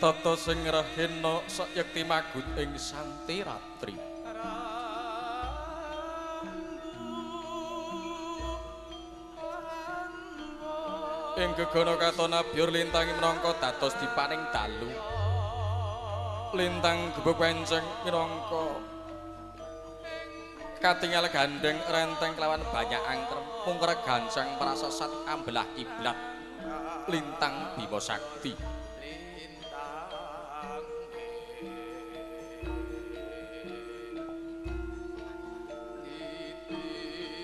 tata sing rahena sayekti magut ing santi ratri. Ing gegana katona biur lintangi minangka dados dipaning dalu. Lintang gebuk wenceng minangka katingal gandeng renteng kelawan banyak angker mungkere gancang prasasat ambelah kiblat lintang bima sakti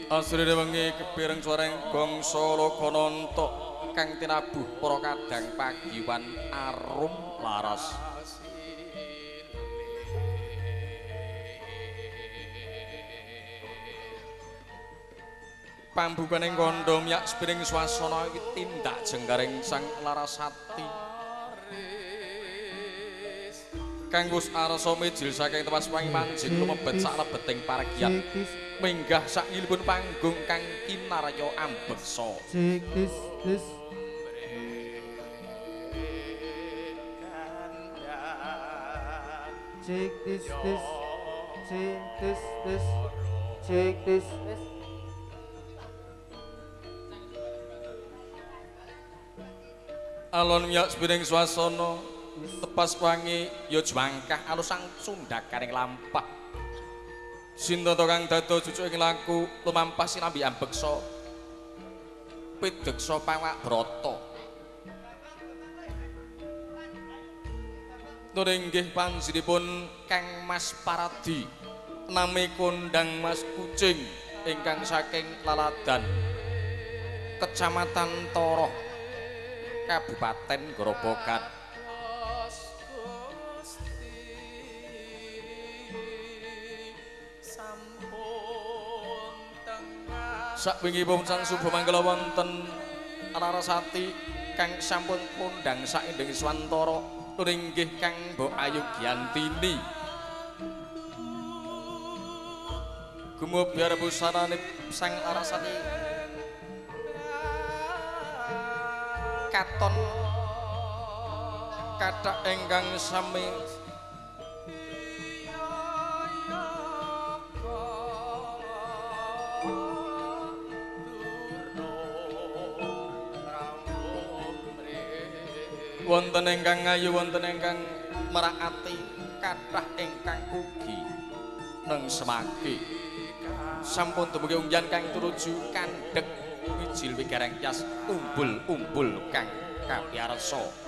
Asrine wengi kepireng suareng gongso lokononto kang tinabuh para kadang pagiwan arum laras. Pambukaning kandha miyak spiring swasana iki tindak jenggaring sang larasati. Kanggus arsa mijil saking tepas wangi manjing lumebet sak lebeting paragian. Minggah sakilipun panggung kang kinarya ambeksa. Cik tis tis. Cik tis tis. Cik tis tis. Cik tis. Tis Alon miyak sepiring swasana tepas wangi ya jwangkah alusang sundak karing lampah. Sinta kang dado cucuk ing laku lumampah sinambi ambeksa. Pideksa pawak brata. Nur inggih panjenipun Kang Mas Paradi nami kondang Mas Kucing ingkang saking Laladan Kecamatan Toroh Kabupaten Grobogan Sakwingipun sang subuh manggala wonten Larasati kang sampun kondang sainding swantara ringgih kang Mbok Ayu Giantini. Gumubyar busanane sang Larasati katon kathak ingkang sami wonten ingkang ngayu wonten ingkang merakati kathah ingkang ugi. Neng semake sampun dumugi ungjan kang turuju kandhek wijil wigareng tias umbul-umbul kang kapiarsa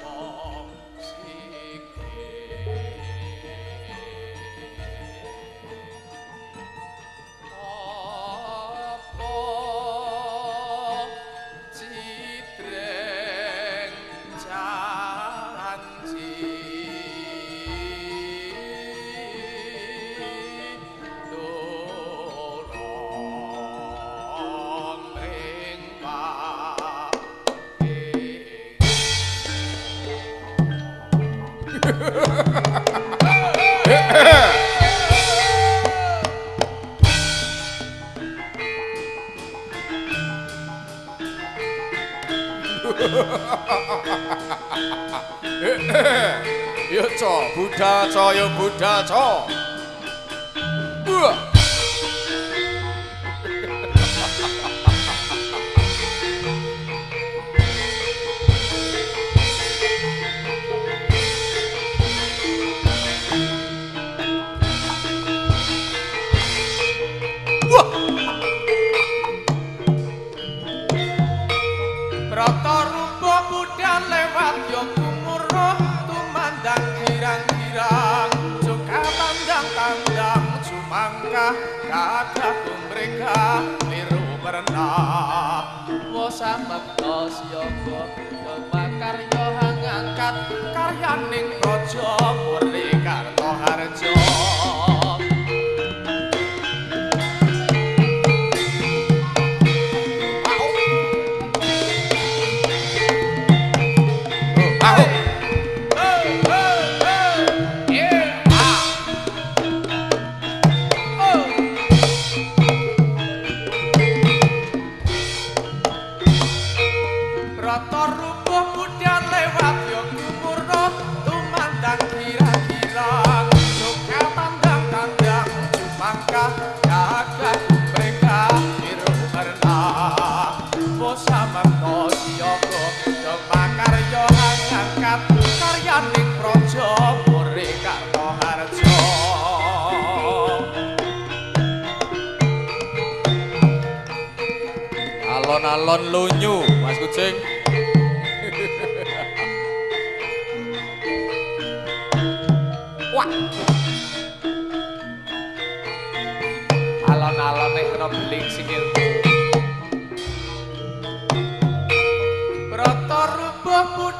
Yo co, Buddha co, yo Buddha co. Wah. sambab dos yoko yo bakar karyaning rojo Rata rubuh budal lewat yo kumurno tumandang kira-kira. Suka tandang-tandang cumangka jaga mereka biru pernah bosa mento siyogo demakar yo ngangkat karyaning projo muri kartoharjo Alon-alon lunyu, Mas Kucing.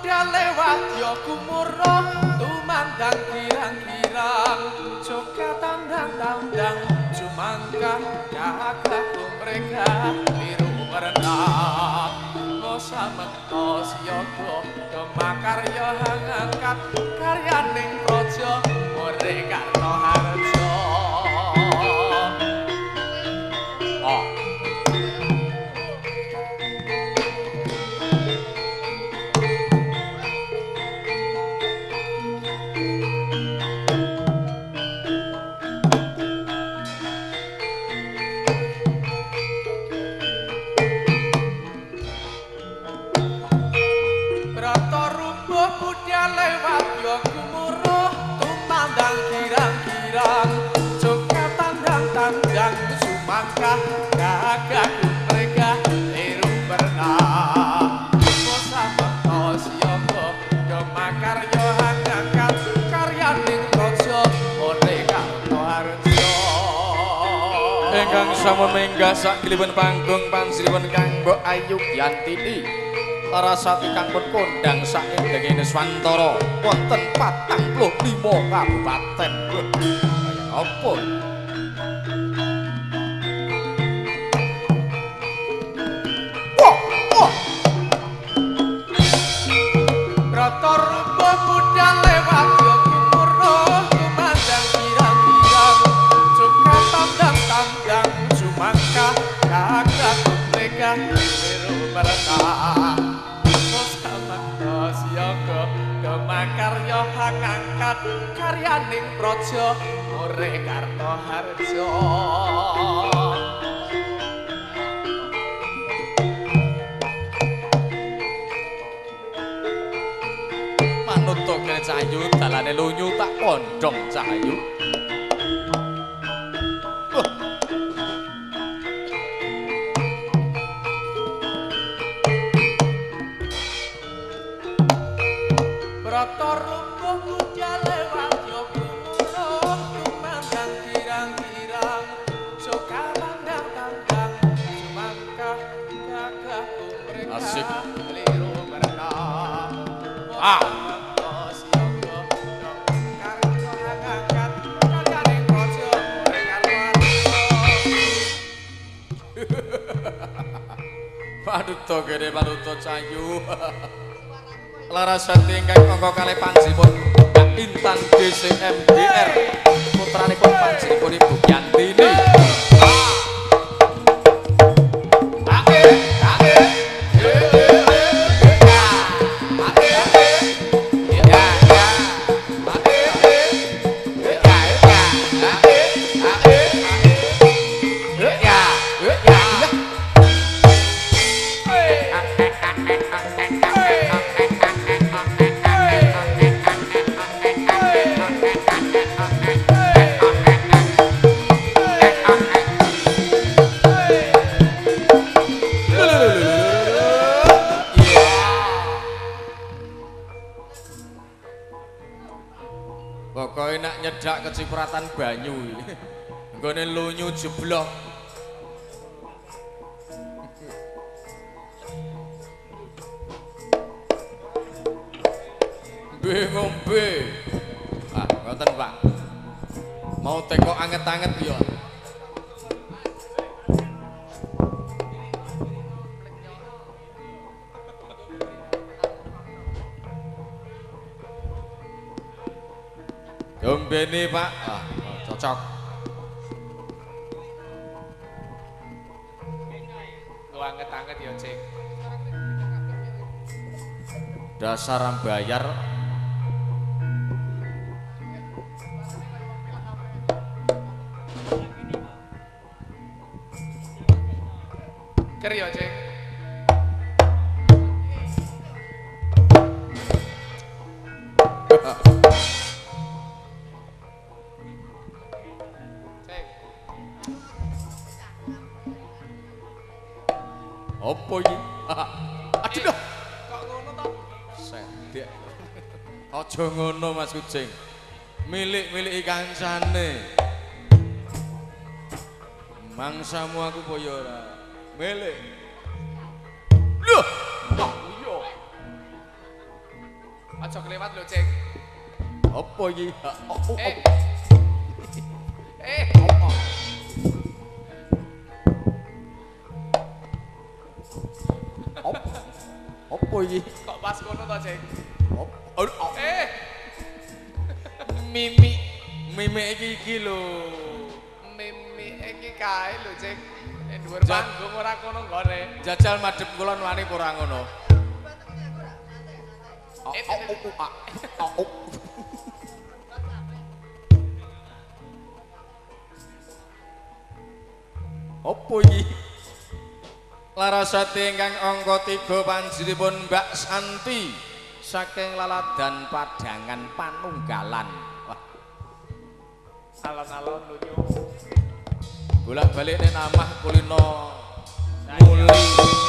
Budal lewat yo kumurno tumandang kirang-kirang. Joka tandang-tandang cumangka jagaku mereka biru merenang Ngosa mentos yogo kemakar yo hangangkat karyaning projo Muri karto harjo Sampun menggah sak klipun panggung panjenengan Kang Mbok Ayu Yantini. Larasati kang pun kondang saking dengene Swantara wonten 45 kabupaten. Apa? Wah, wah. Broto karyaning projo Mure karto harjo Manut to kene Cahayu dalane lunyu tak kondhong Cahayu. Kene padut to Cahayu. Larasati ingkang angka kalih panjenengan Mbak Intan DCMDR putranipun panjenengan Ibu Yantini. Cocok. Lu anget-anget ya, Cing. Dasar bayar Kucing. Milik-milik kancane. Mangsamu aku apa ya ora? Milik. Loh, Oh, iya. Aja kelewat lho, Cing. apa iki? Eh. Eh. Apa? Apa iki? Kok pas ngono to? Aduh, oh. Eh. Mimi, mimi iki iki lho. Mimi iki kae lho, Cing. Nek dhuwur panggung ora kono nggone. Jajal madhep kula wani ora ngono. Oh, Eh. Apa iki? Larasati ingkang angka 3 panjenenganipun Mbak Santi saking Laladan Padangan Panunggalan. Alon-alon lunyu. bolak-balik nek namah kulino muli.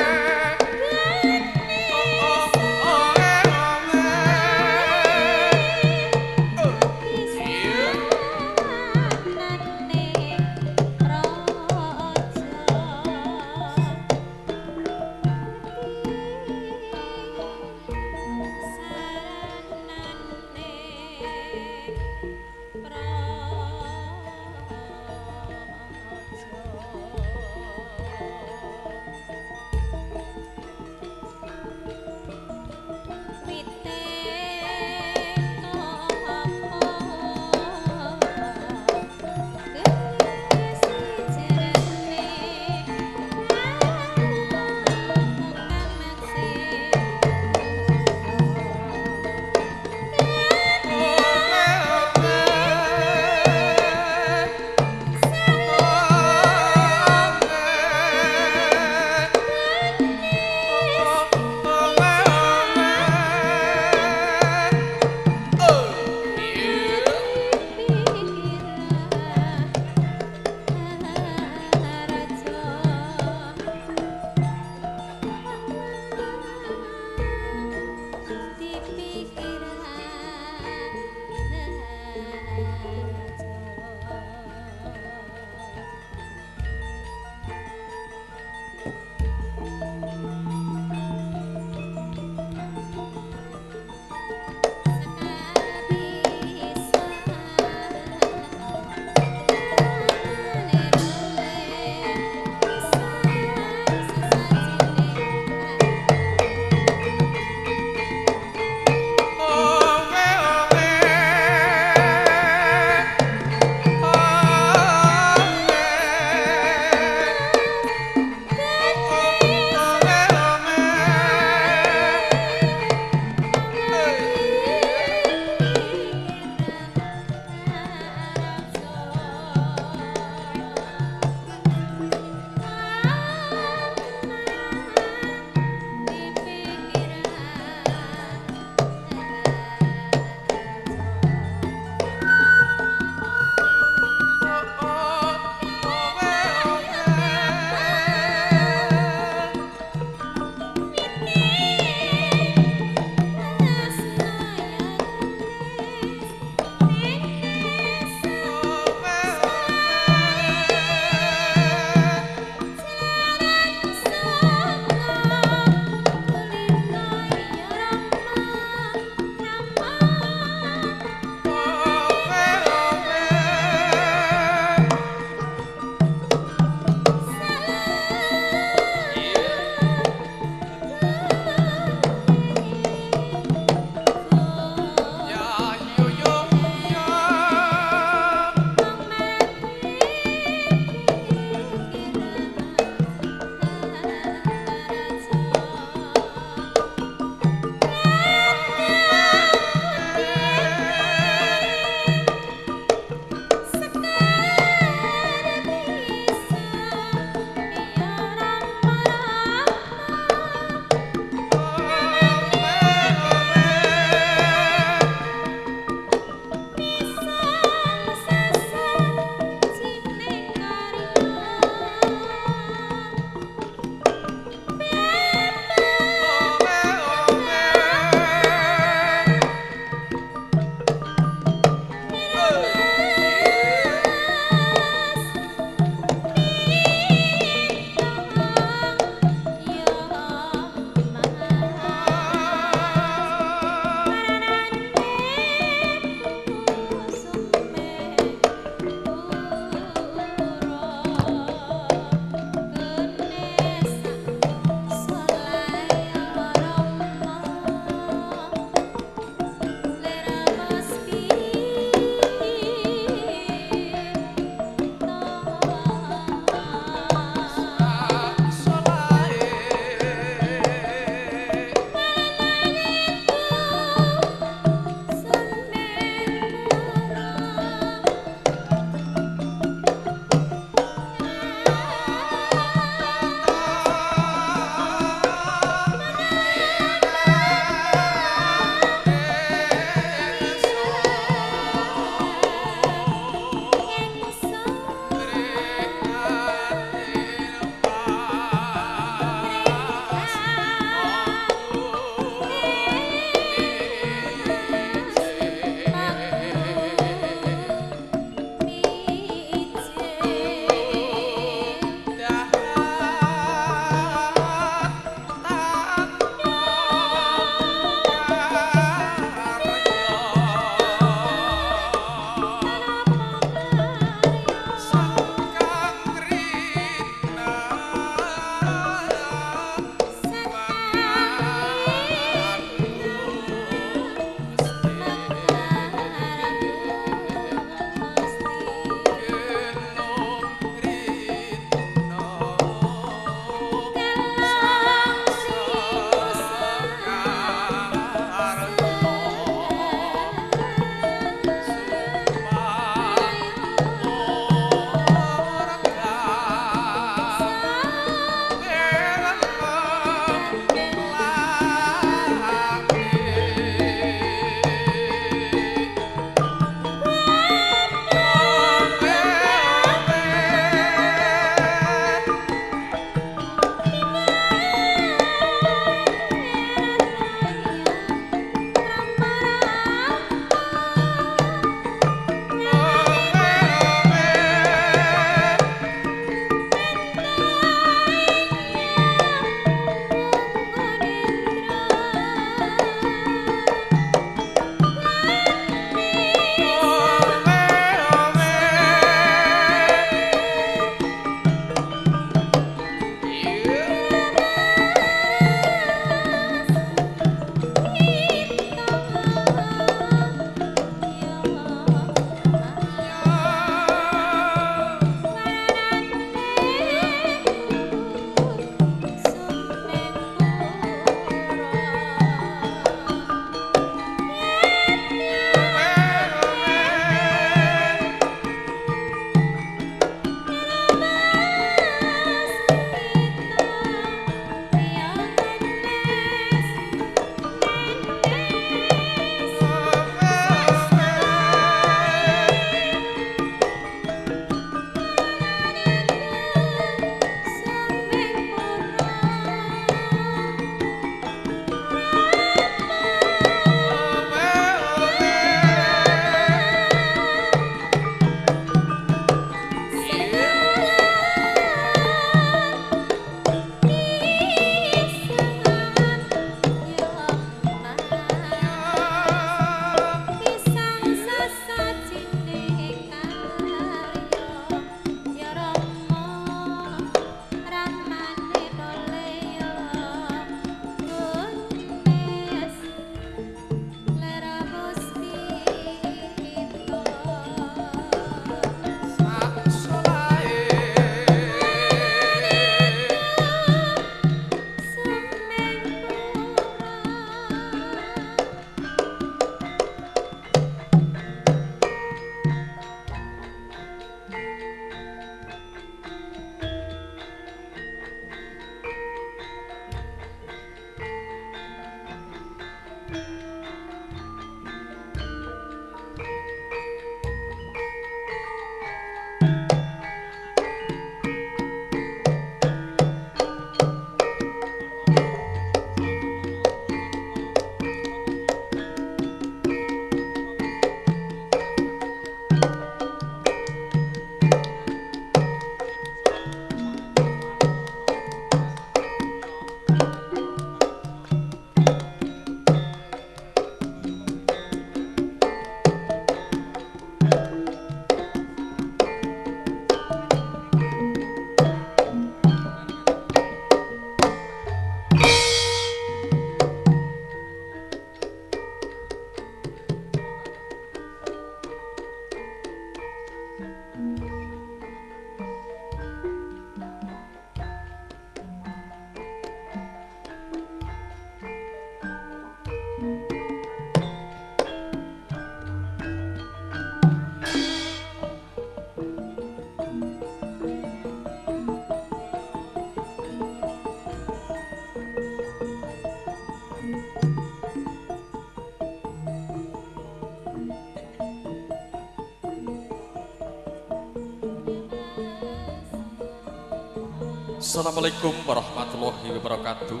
Assalamualaikum warahmatullahi wabarakatuh.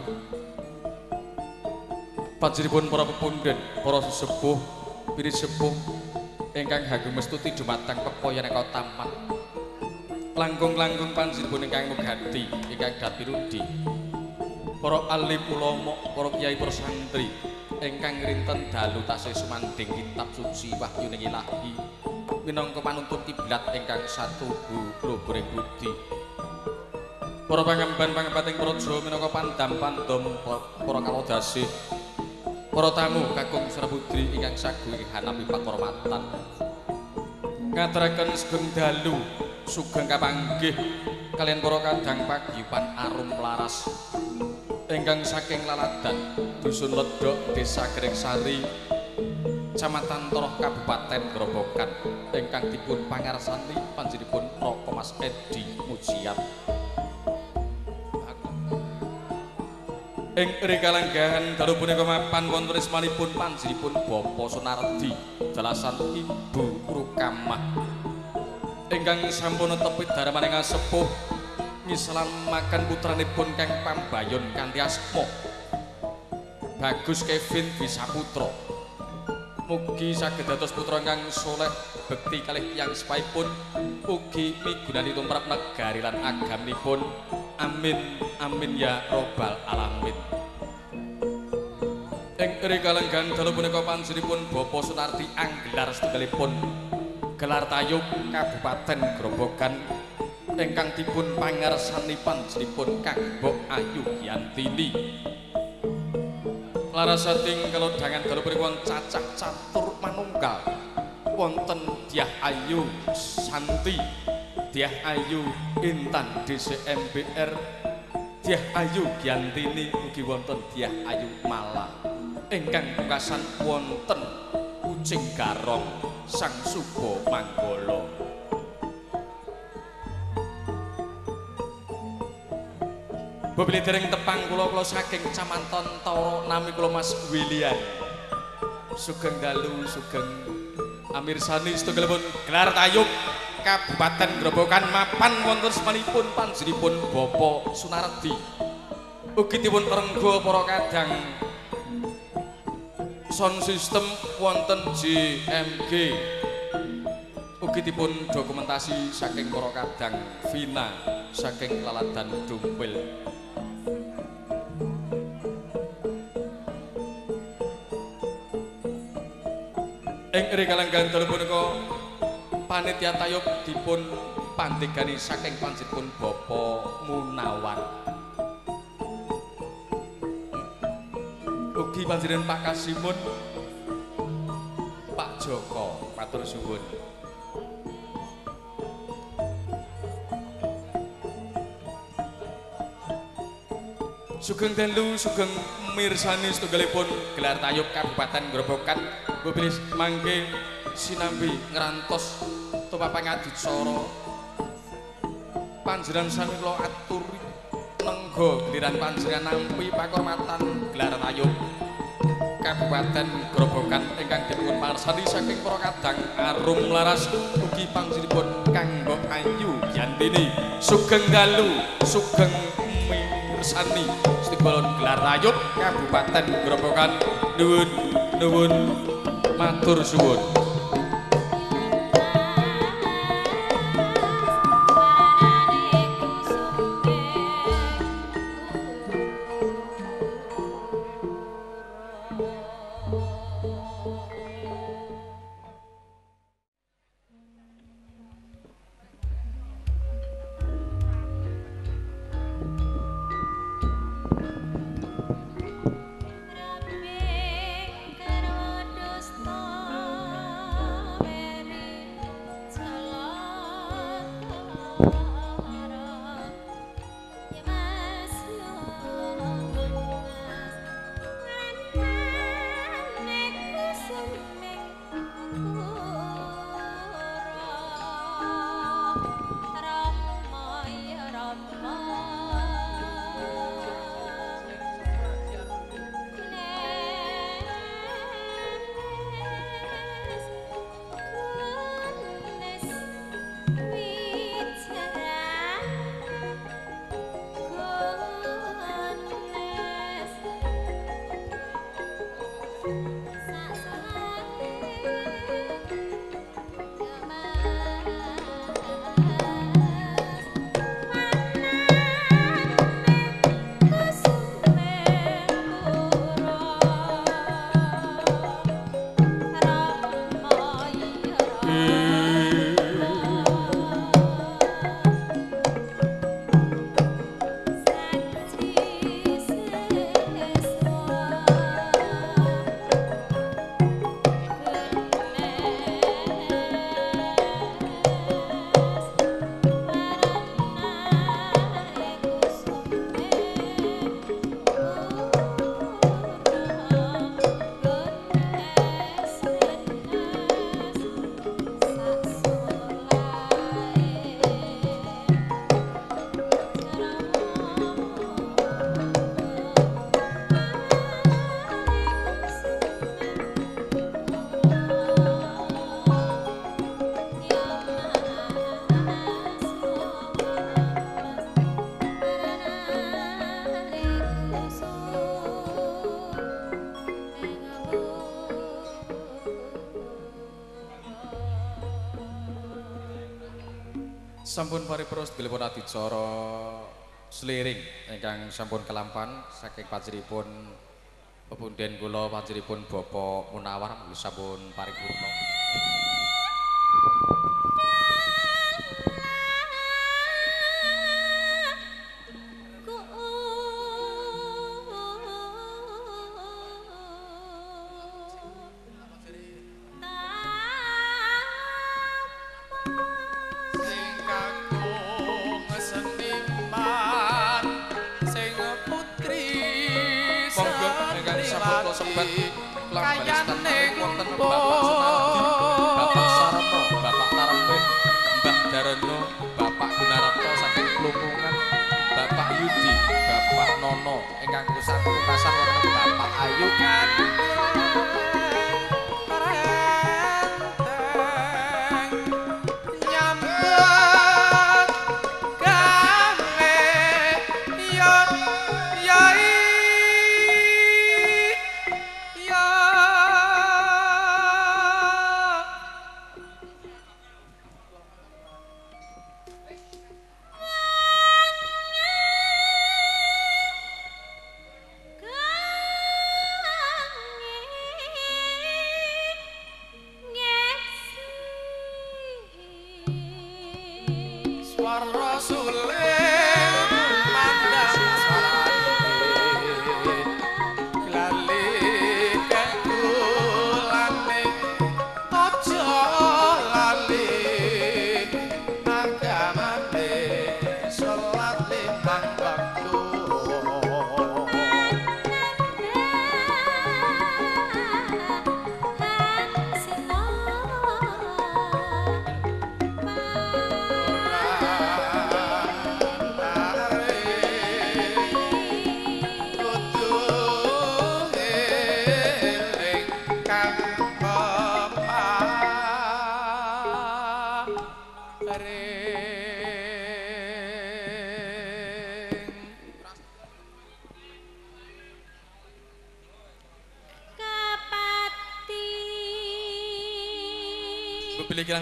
Panjenengan para pepundhen, para sesepuh, piri sepuh ingkang hagung mestuti dumateng pepoyan ing taman. Langkung-langkung panjenengan ingkang mugati, ingkang dapirudi. Para alim ulama, para kiai para santri ingkang ngrinten dalu tasih sumanding kitab suci wahyu ning ilahi minangka panuntut kiblat ingkang satuhu globore budi. Para pangemban pangepating praja minangka pandam pandom para kalodasih. Para tamu kakung Saraputri ingkang sagu ing hanapi pakormatan. Ngaturaken sugeng dalu sugeng kapanggih kalian para kadang pagiyupan arum laras ingkang saking laladan dusun ledok desa Gerengsari Kecamatan Toroh Kabupaten Grobogan ingkang dipun pangarsani panjenenganipun Roko Mas Edi Mujiat Ing rikalanggahan dalu punika mapan wonten ismanipun panjenenganipun Bapak Sunardi jelasan Ibu Rukamah ingkang sampun tepit daramaning sepuh ngislamaken putranipun kang pambayon kanthi asma. Bagus Kevin Bisaputra. Mugi saged dados putra ingkang saleh bekti kalih tiyang sepaipun ugi migunani tumrap negari lan agamanipun amin amin ya robbal alamin. Ing rikalenggan dalu punika panjenenganipun Bapak Sunardi anggelar setunggalipun gelar tayub Kabupaten Grobogan. Ingkang dipun pangarsani panjenenganipun Kang Mbok Ayu Yantini larasating kelodhangan dalu punika cacah catur manunggal. Wonten Diah Ayu Santi Diah Ayu Intan DCMBR Diah Ayu Giantini ugi wonten Diah Ayu Mala ingkang pungkasan wonten Kucing Garong Sang Subo Manggolo Bebeli dereng tepang kula kula saking Camanton Toro nami kula Mas William. Sugeng dalu sugeng Amir Sani setunggalipun gelar tayub Kabupaten Grobogan mapan wonten semanipun panjenipun Bapak Sunardi. Ugi dipun renggo para kadang sound system wonten JMG. Ugi dipun dokumentasi saking para kadang Vina saking Laladan Dumpil. Ing rikalang gantol punika panitia tayub dipun pandegani saking panjenengan Bapak Munawar. Ugi panjenengan Pak Kasimun Pak Joko matur suwun. Sugeng dalu sugeng mirsani setunggalipun gelar tayub Kabupaten Grobogan Bobilis mangke sinambi ngrantos tupapang adicara panjenengan sami kula aturi nenggo giliran panjenengan nampi pakormatan gelar tayub Kabupaten Grobogan ingkang dipun parsani saking para kadang arum laras ugi panjenenganipun kanggo ayu yantini sugeng dalu sugeng mirsani. Stibalon gelar tayub Kabupaten Grobogan. Nuwun nuwun matur suwun sampun paripros telepon ati coro seliring ingkang sampun kelampan saking pajeripun pepunden kula pajeripun bapak Munawar sampun paripurna.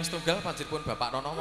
tunggal panjir pun Bapak Nono.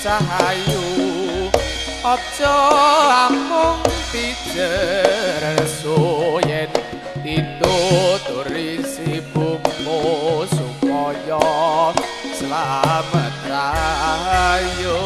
Rahayu aja amung pijer soyen dituturi si bumbu supaya selamat rahayu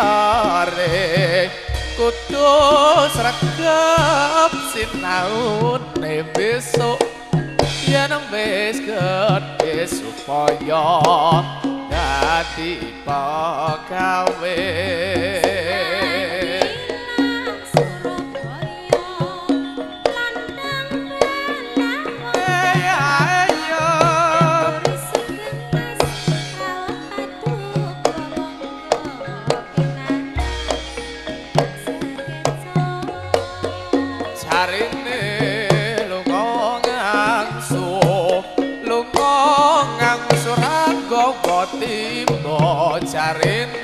pintare kudu sregep sinaun ne besok yen wis gedhe supaya dadi pagawe disarin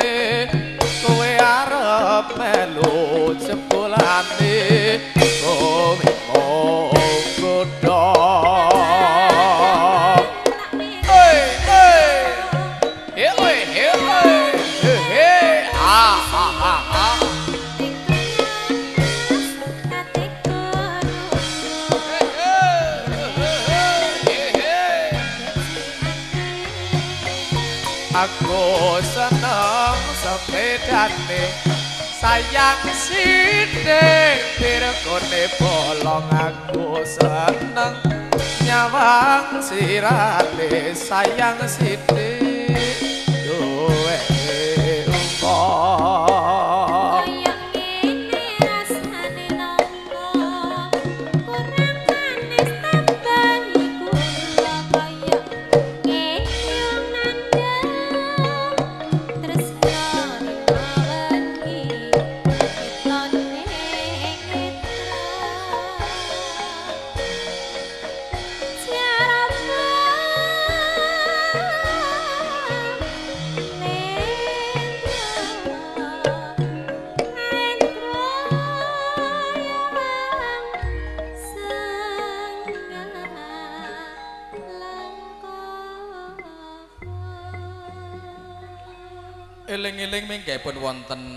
sayang sithik pirekone bolong aku seneng. Nyawang sirane sayang sithik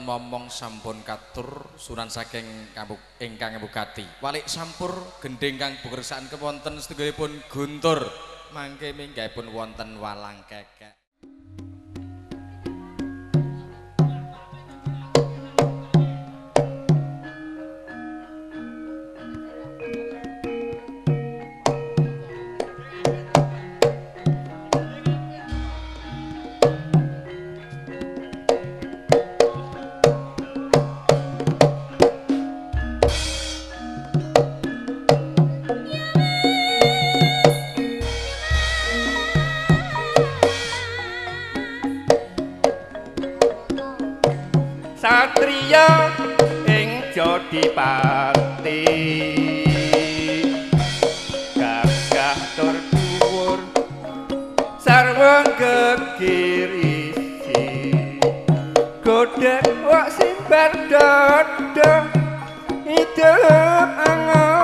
momong sampun katur sunan saking kabuk ingkang bukati. Walik sampur gending kang bukersaan kewonten setunggalipun guntur. Mangke minggaipun wonten walang kekek. Dodo hidup angatep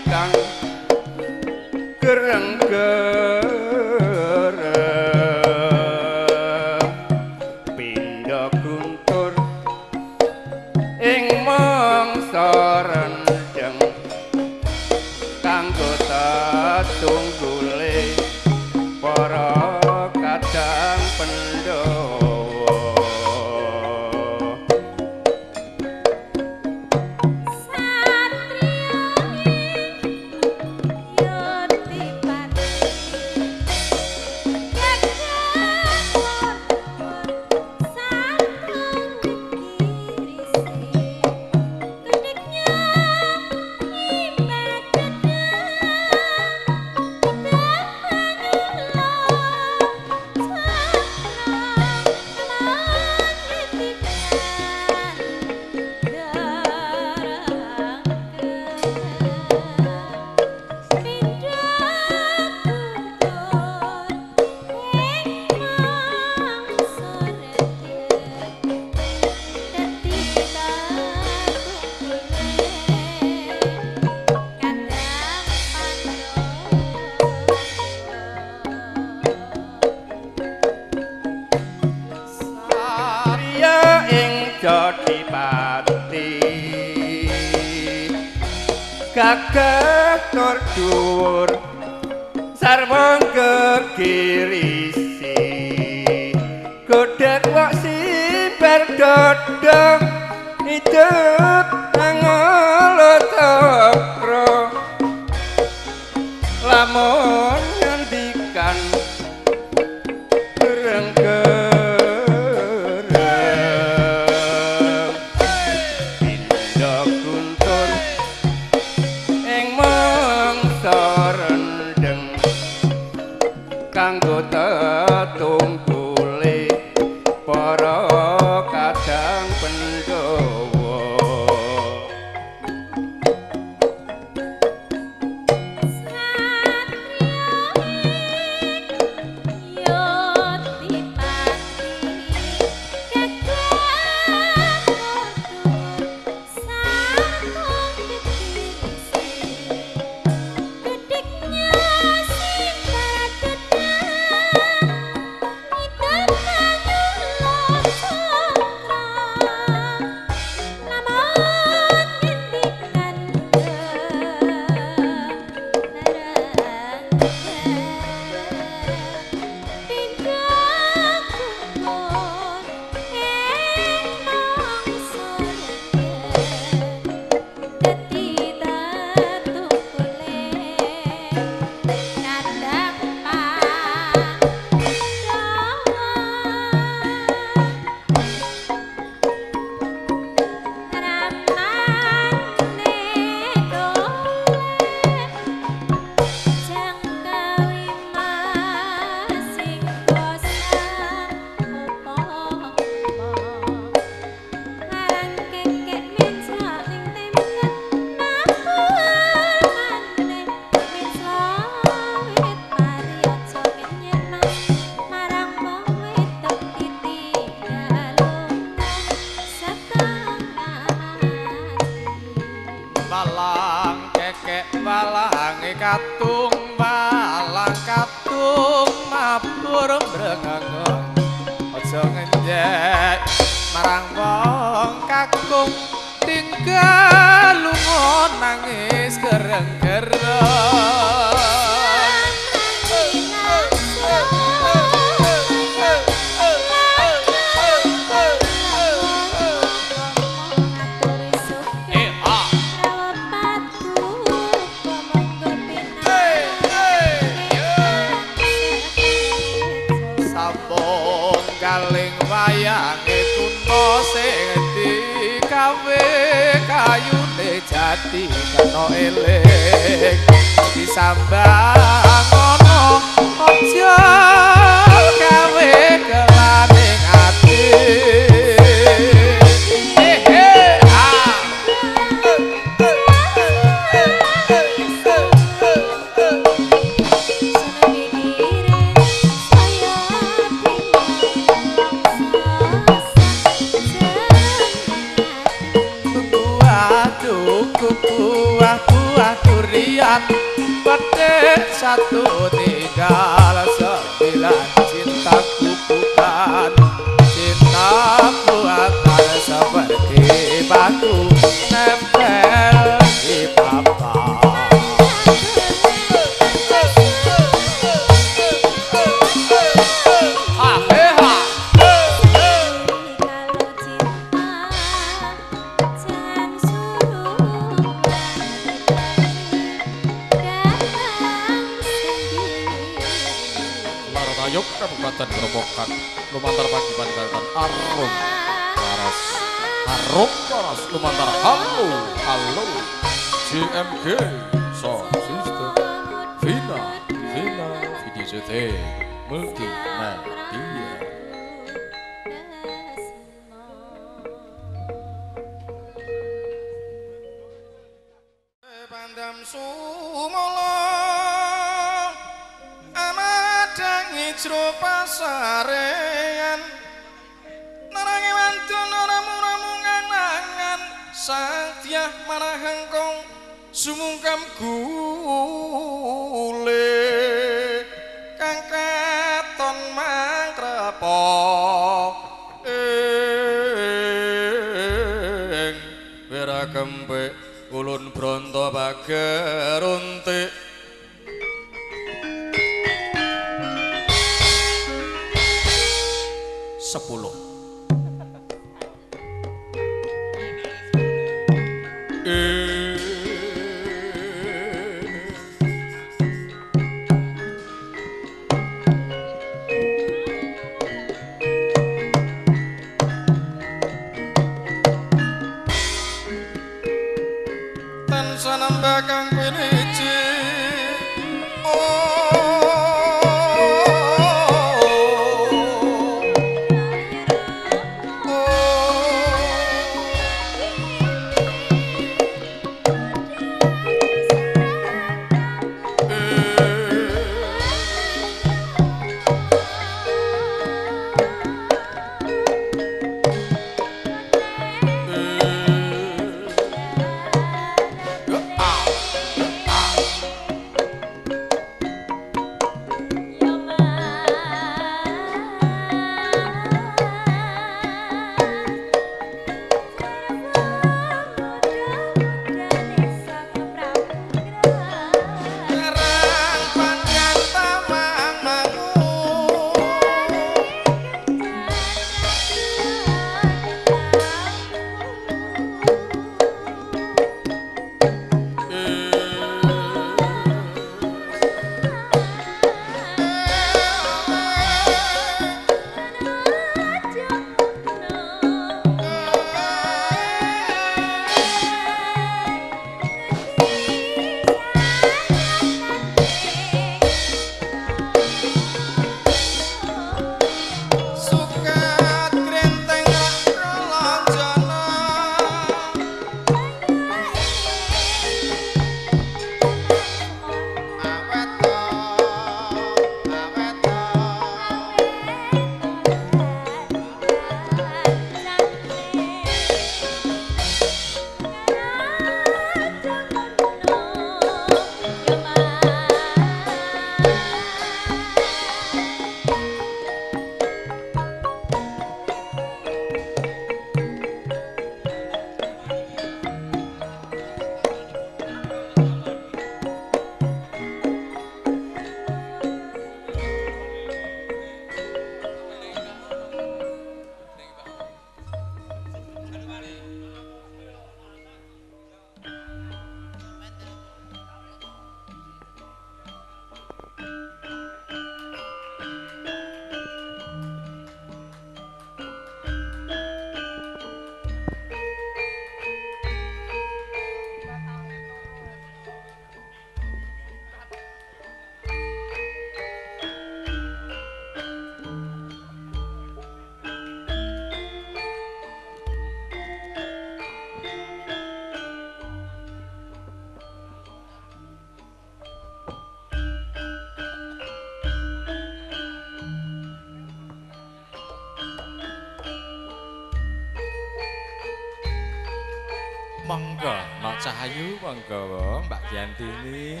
Mbak Yantini,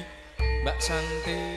Mbak Santi,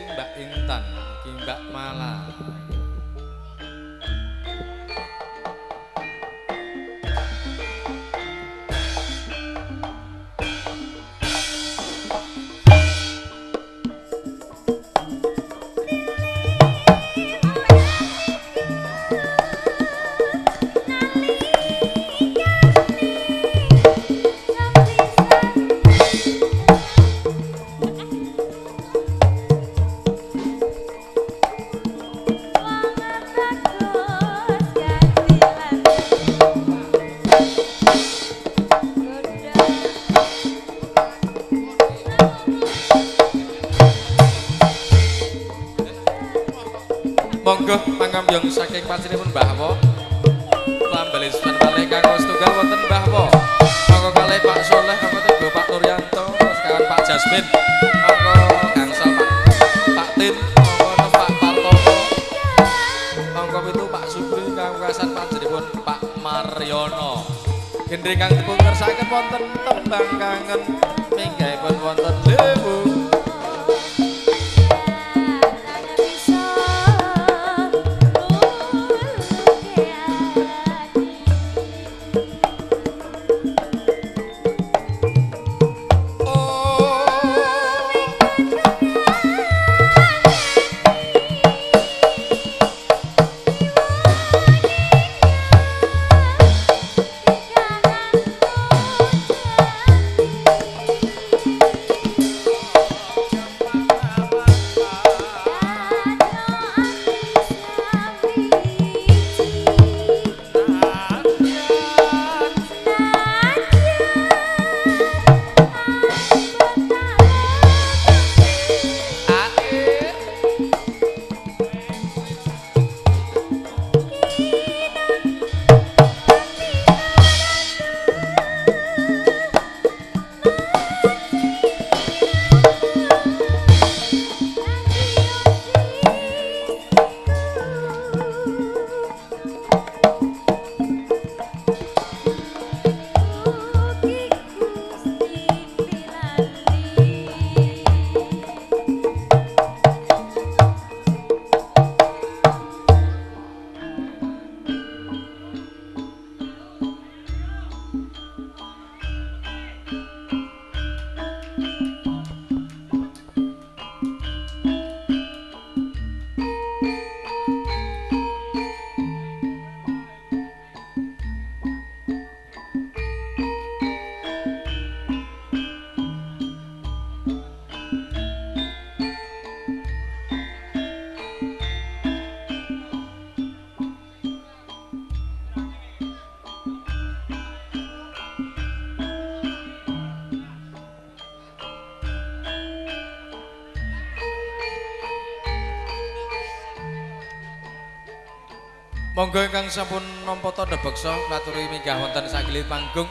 Monggo ingkang sampun nampa tandha beksa ngaturi minggah wonten sagilir panggung.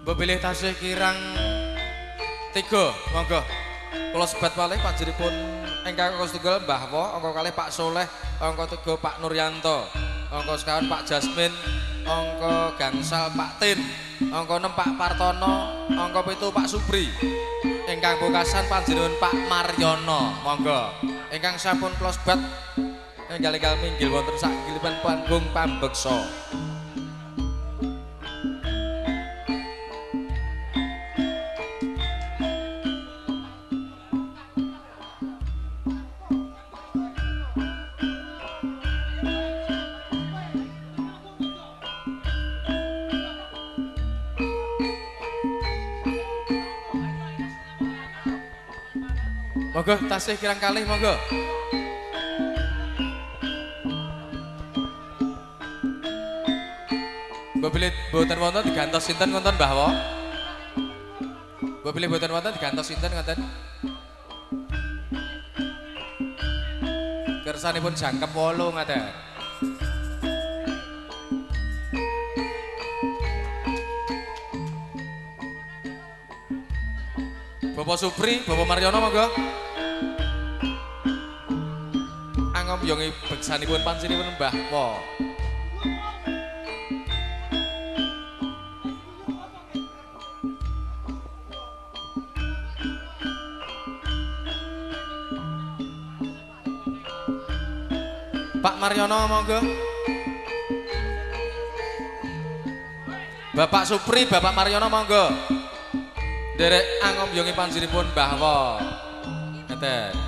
Mbok bilih tasih kirang tiga, monggo. Kula sebat malih panjenipun ingkang angka setunggal Mbah Wo, angka kalih Pak Soleh, angka tiga Pak Nuryanto, angka sekawan Pak Jasmin, angka gangsal Pak Tin, angka enam Pak Partono, angka pitu Pak Supri. Ingkang pungkasan panjenengan Pak Maryono, monggo. Ingkang sampun kula sebat enggal-enggal minggil wonten sakgilipan panggung pambeksa. Monggo tasih kirang kalih monggo. Pilih boten wonten digantos sinten wonten Mbah Wo? Mbok pilih boten wonten digantos sinten ngoten? Kersanipun jangkep 8 ngaten. Bapak Supri, Bapak Maryono monggo. Angom yongi beksanipun panjenipun Mbah Wo. Maryono monggo. Bapak Supri, Bapak Maryono monggo. Derek angom yongi panjenipun Mbah Wo. Ngeten.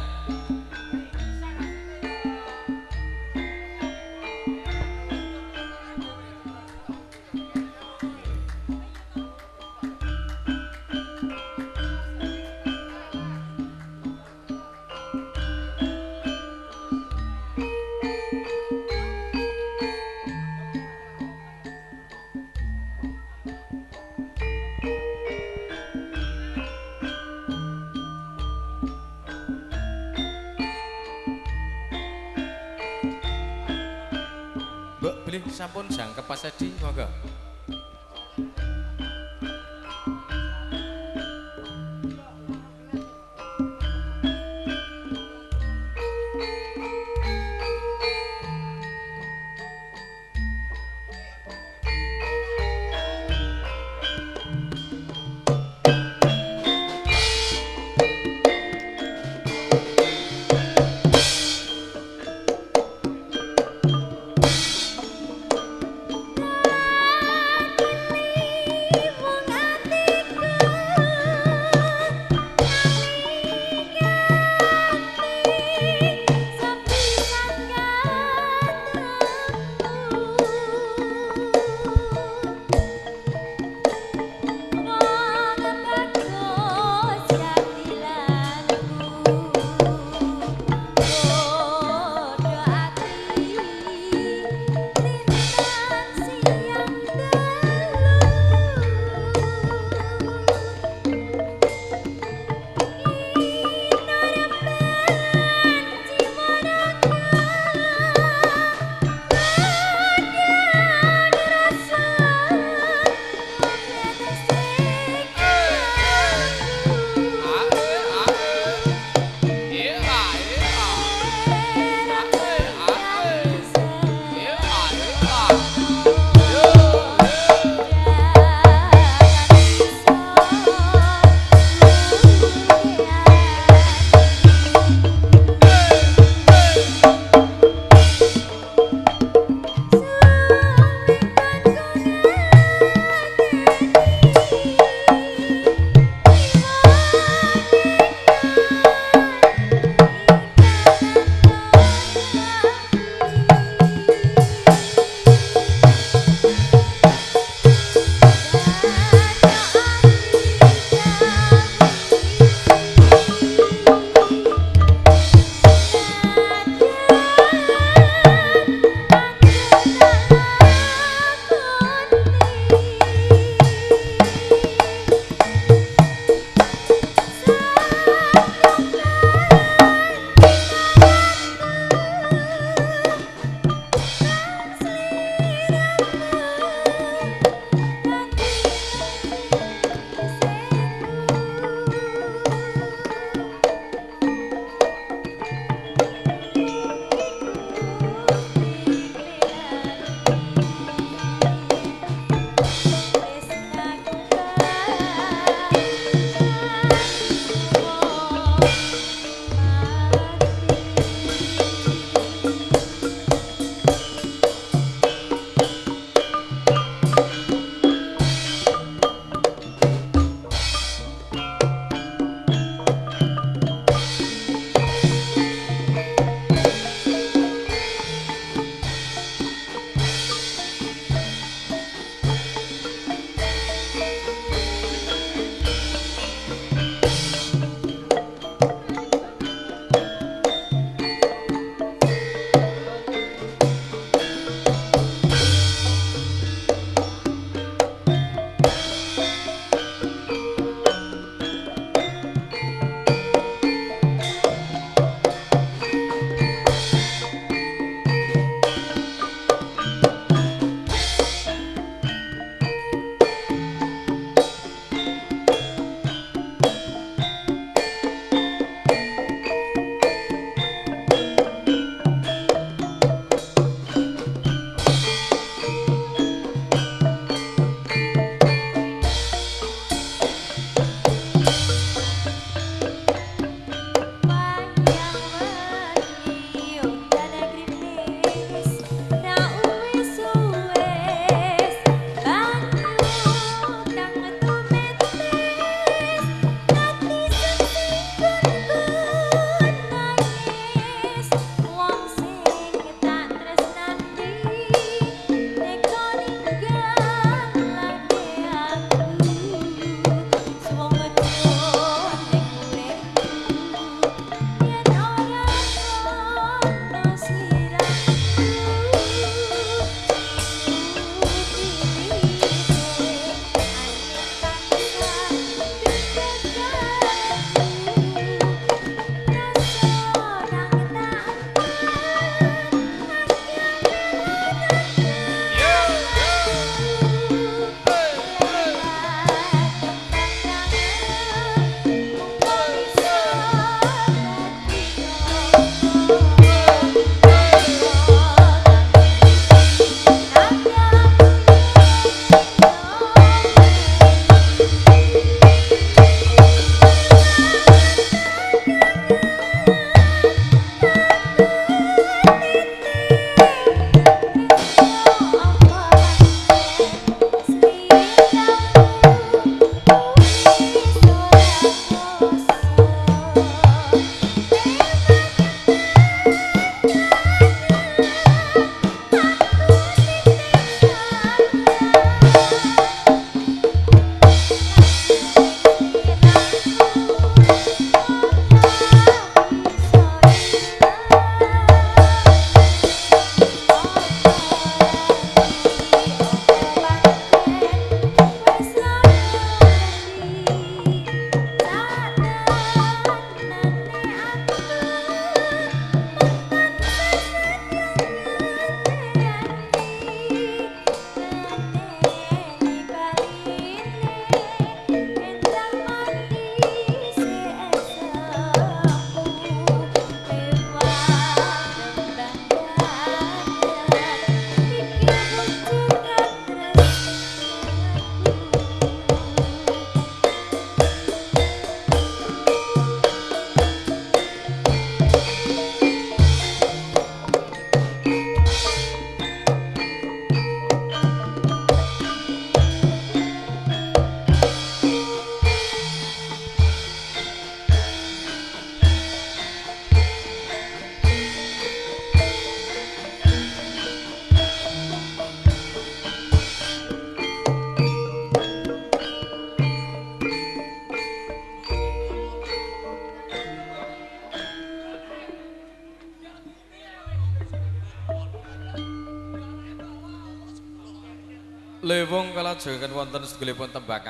Lewung kalajengaken wonten setunggalipun tembakangan sampun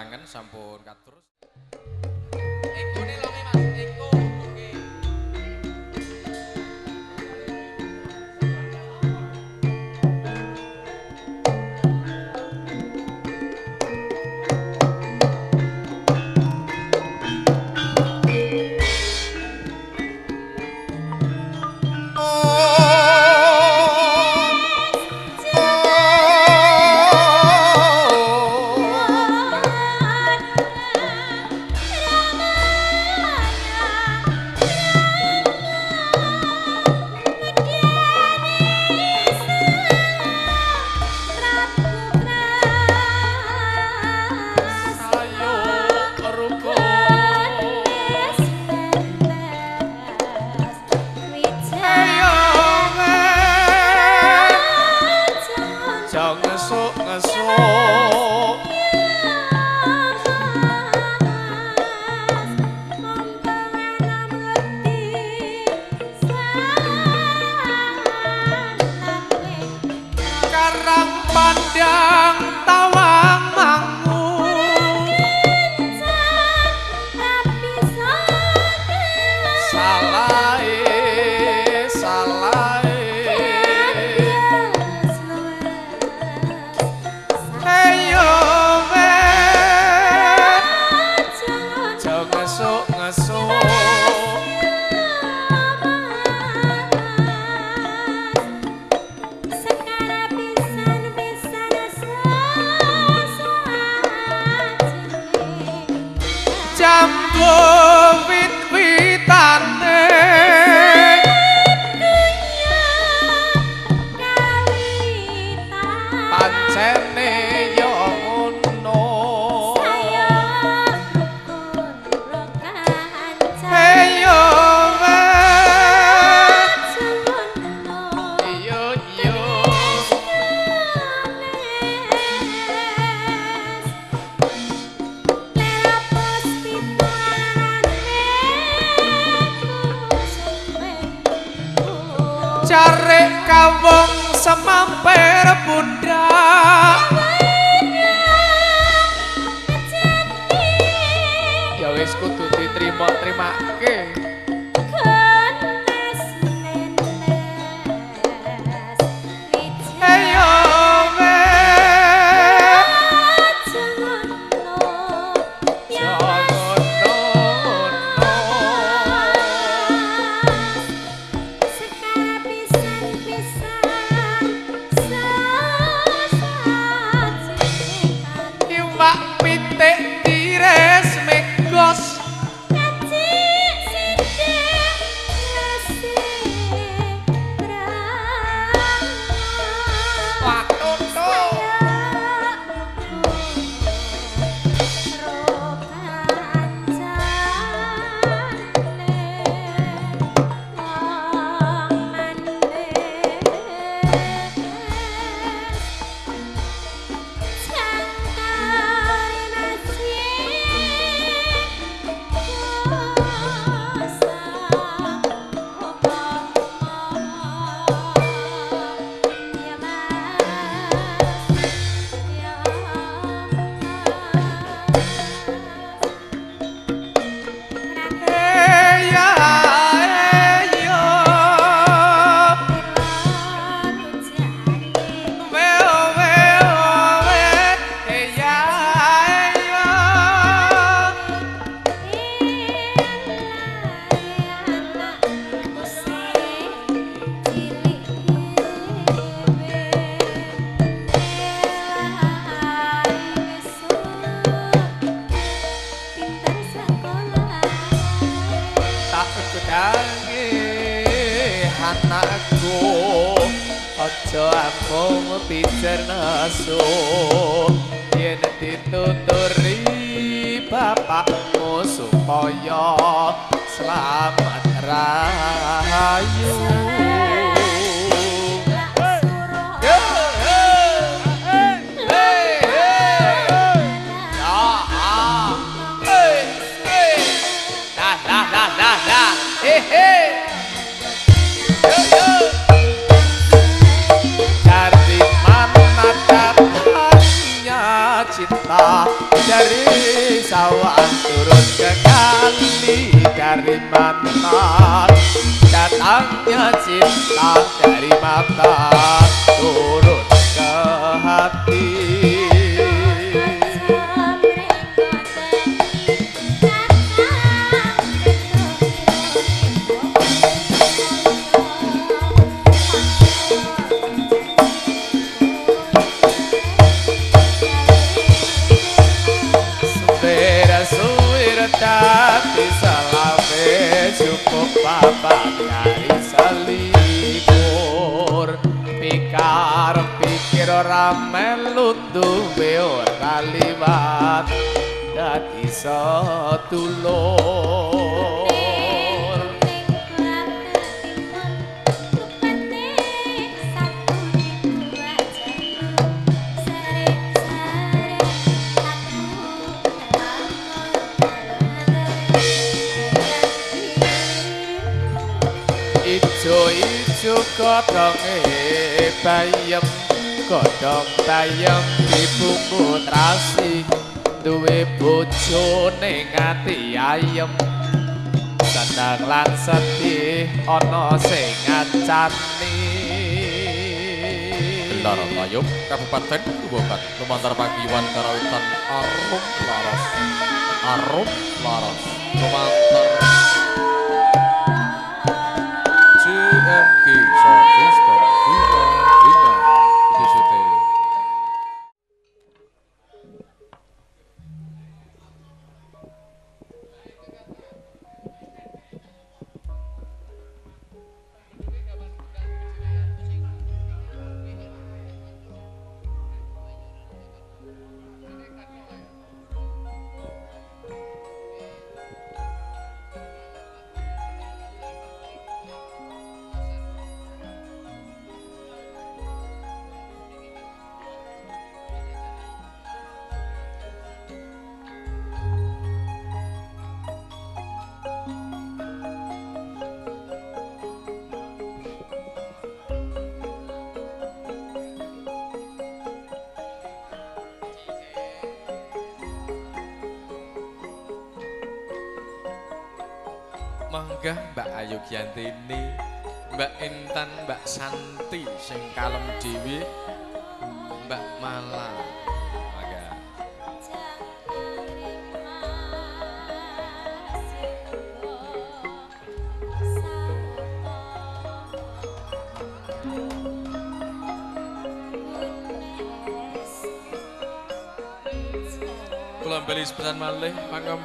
Arum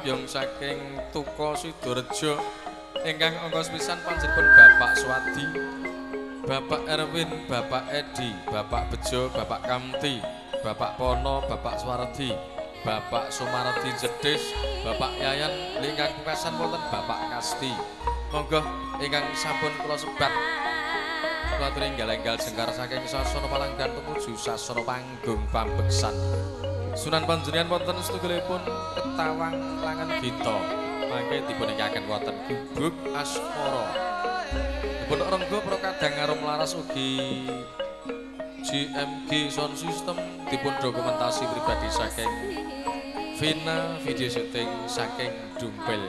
pangambyong saking Tuko Sidorejo ingkang angka sepisan panjenengan Bapak Swadi, Bapak Erwin, Bapak Edi, Bapak Bejo, Bapak Kamti, Bapak Pono, Bapak Swardi, Bapak Sumardi Jedis, Bapak Yayan, lingkang pungkasan wonten Bapak Kasti. Monggo ingkang sampun kula sebat kula aturi enggal-enggal jengkar saking sasana palanggan tumuju sasana panggung pambeksan. Sunan Panjenengan wonten setunggalipun ketawang langan gita. Mangke dipun ingkaken wonten gubuk asmara. Dipun renggo prokadang arum laras ugi GMG Sound System dipun dokumentasi pribadi saking Vina video syuting saking Dumpel.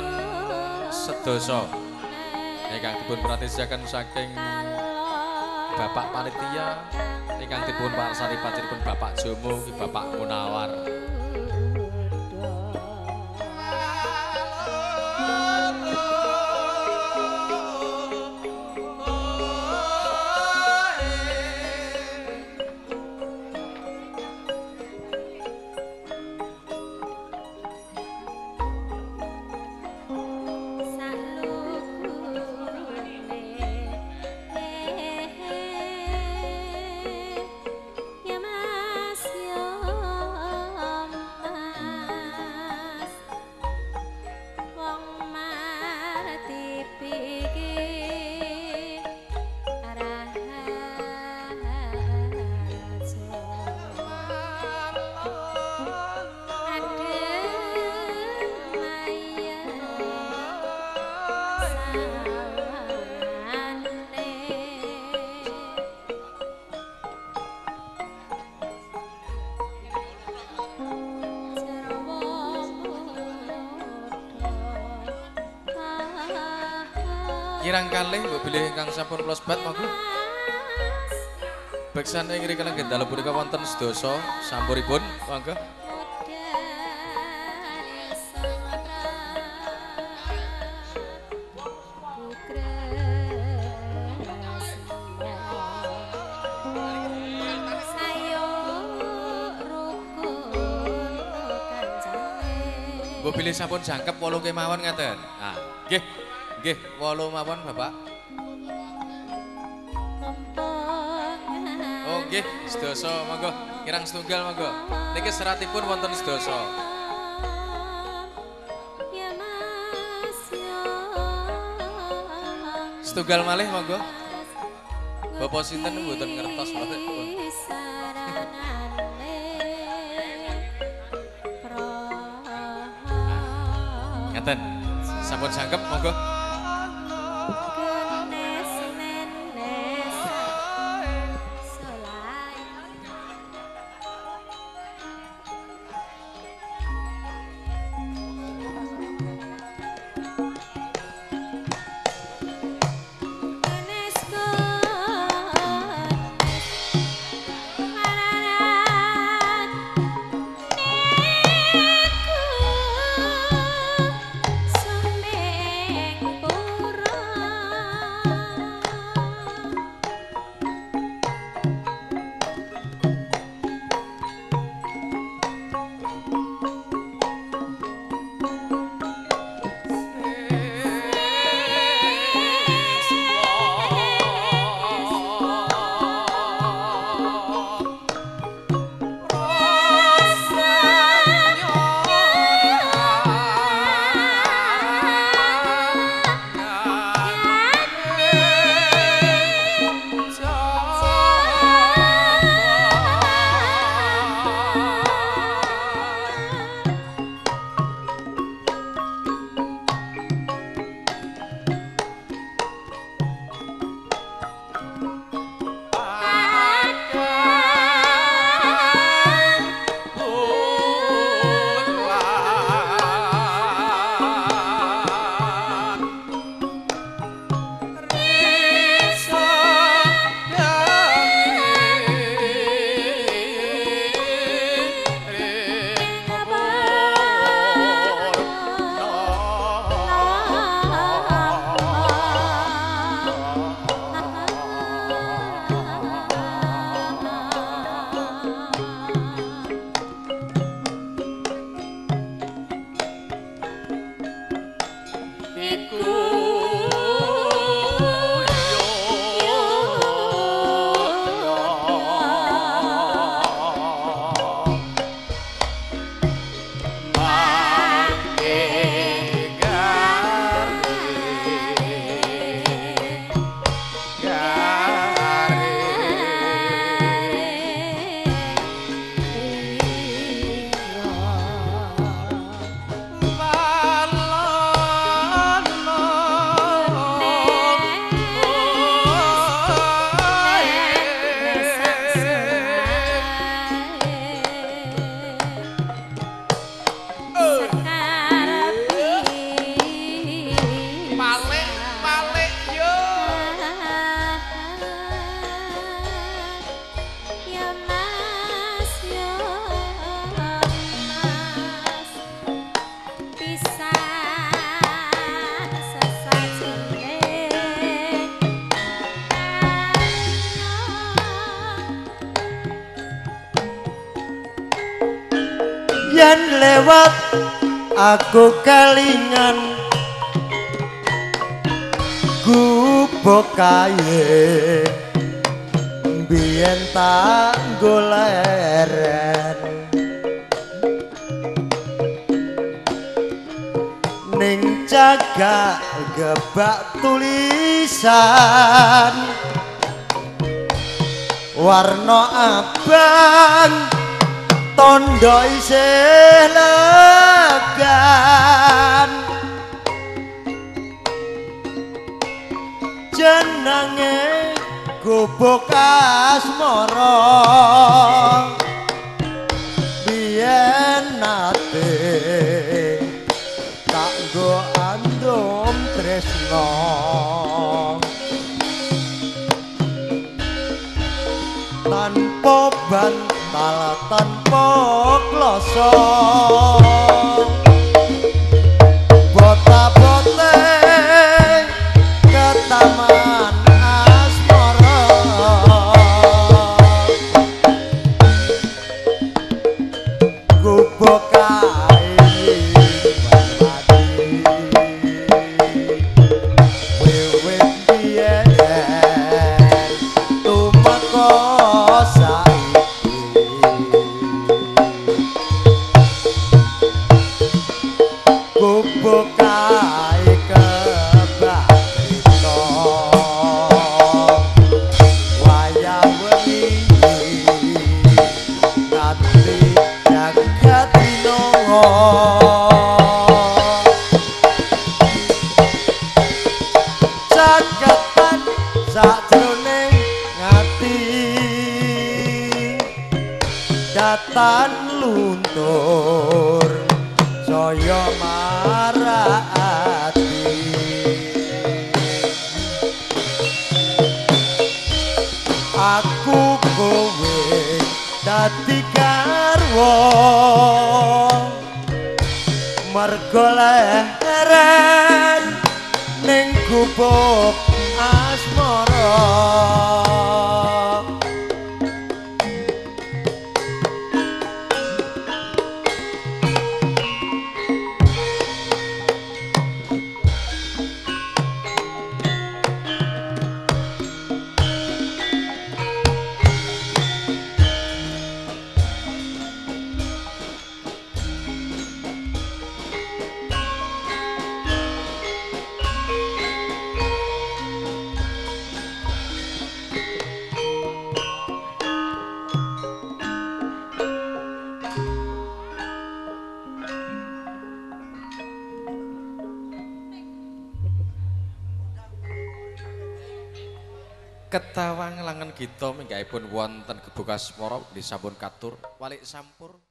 Wonten sedasa ingkang dipun pratisyaken saking Bapak Panitia ingkang dipun parsani panjenengan Bapak Jomo ki Bapak Munawar. Kirang kalih mbok bilih ingkang sampun kula sebat monggo. Beksan ing rikala gendala punika wonten sedasa sampuripun monggo. Mbok bilih sampun jangkep 8 kemawon ngaten. Ah, nggih. 8 mawon Bapak. Oh nggih, sedasa monggo. Kirang setunggal monggo. Niki seratipun wonten sedasa. Setunggal malih monggo. Bapak sinten mboten ngertos mboten. Ngaten. Sampun jangkep monggo. Aku kelingan gubuk kaye. Biyen tak goleren ning jaga gebak tulisan. Warna abang tondo isih kan jenenge gobok asmara. Biyenate tak go andom tresno. Tanpa bantal tanpa klasa. Wonten Gebukasmara disampun katur walik sampur.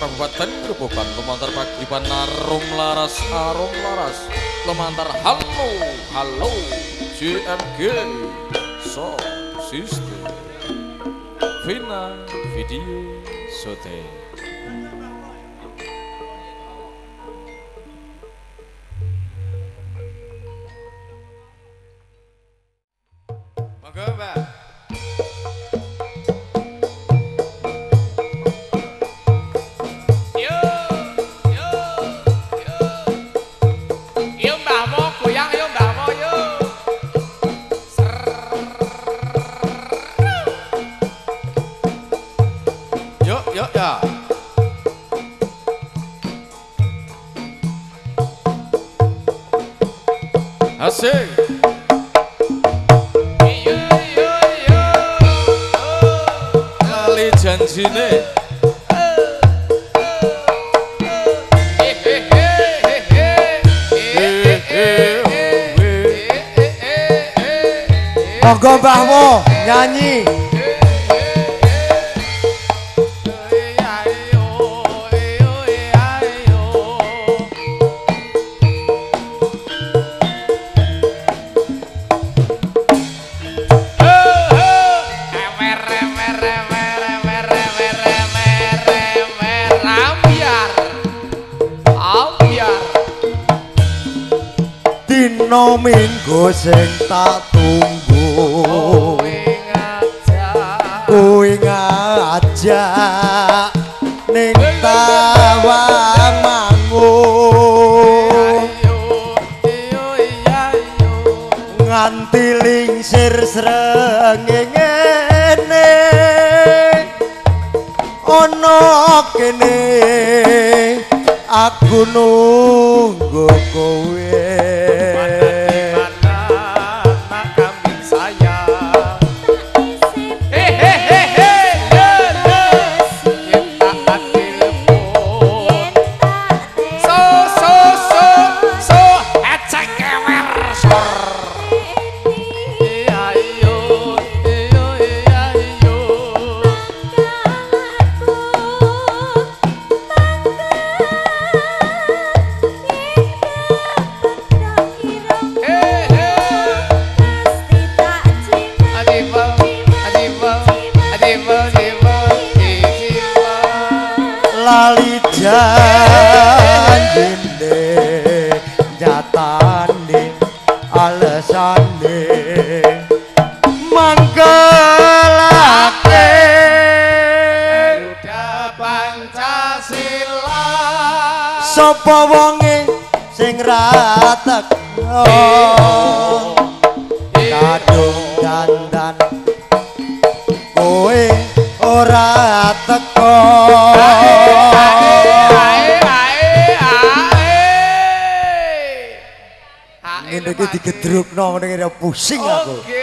Kabupaten Grobogan lumantar pagriban Arum Laras Arum Laras lumantar halo halo JMG so sister Vina video sote. por. Okay.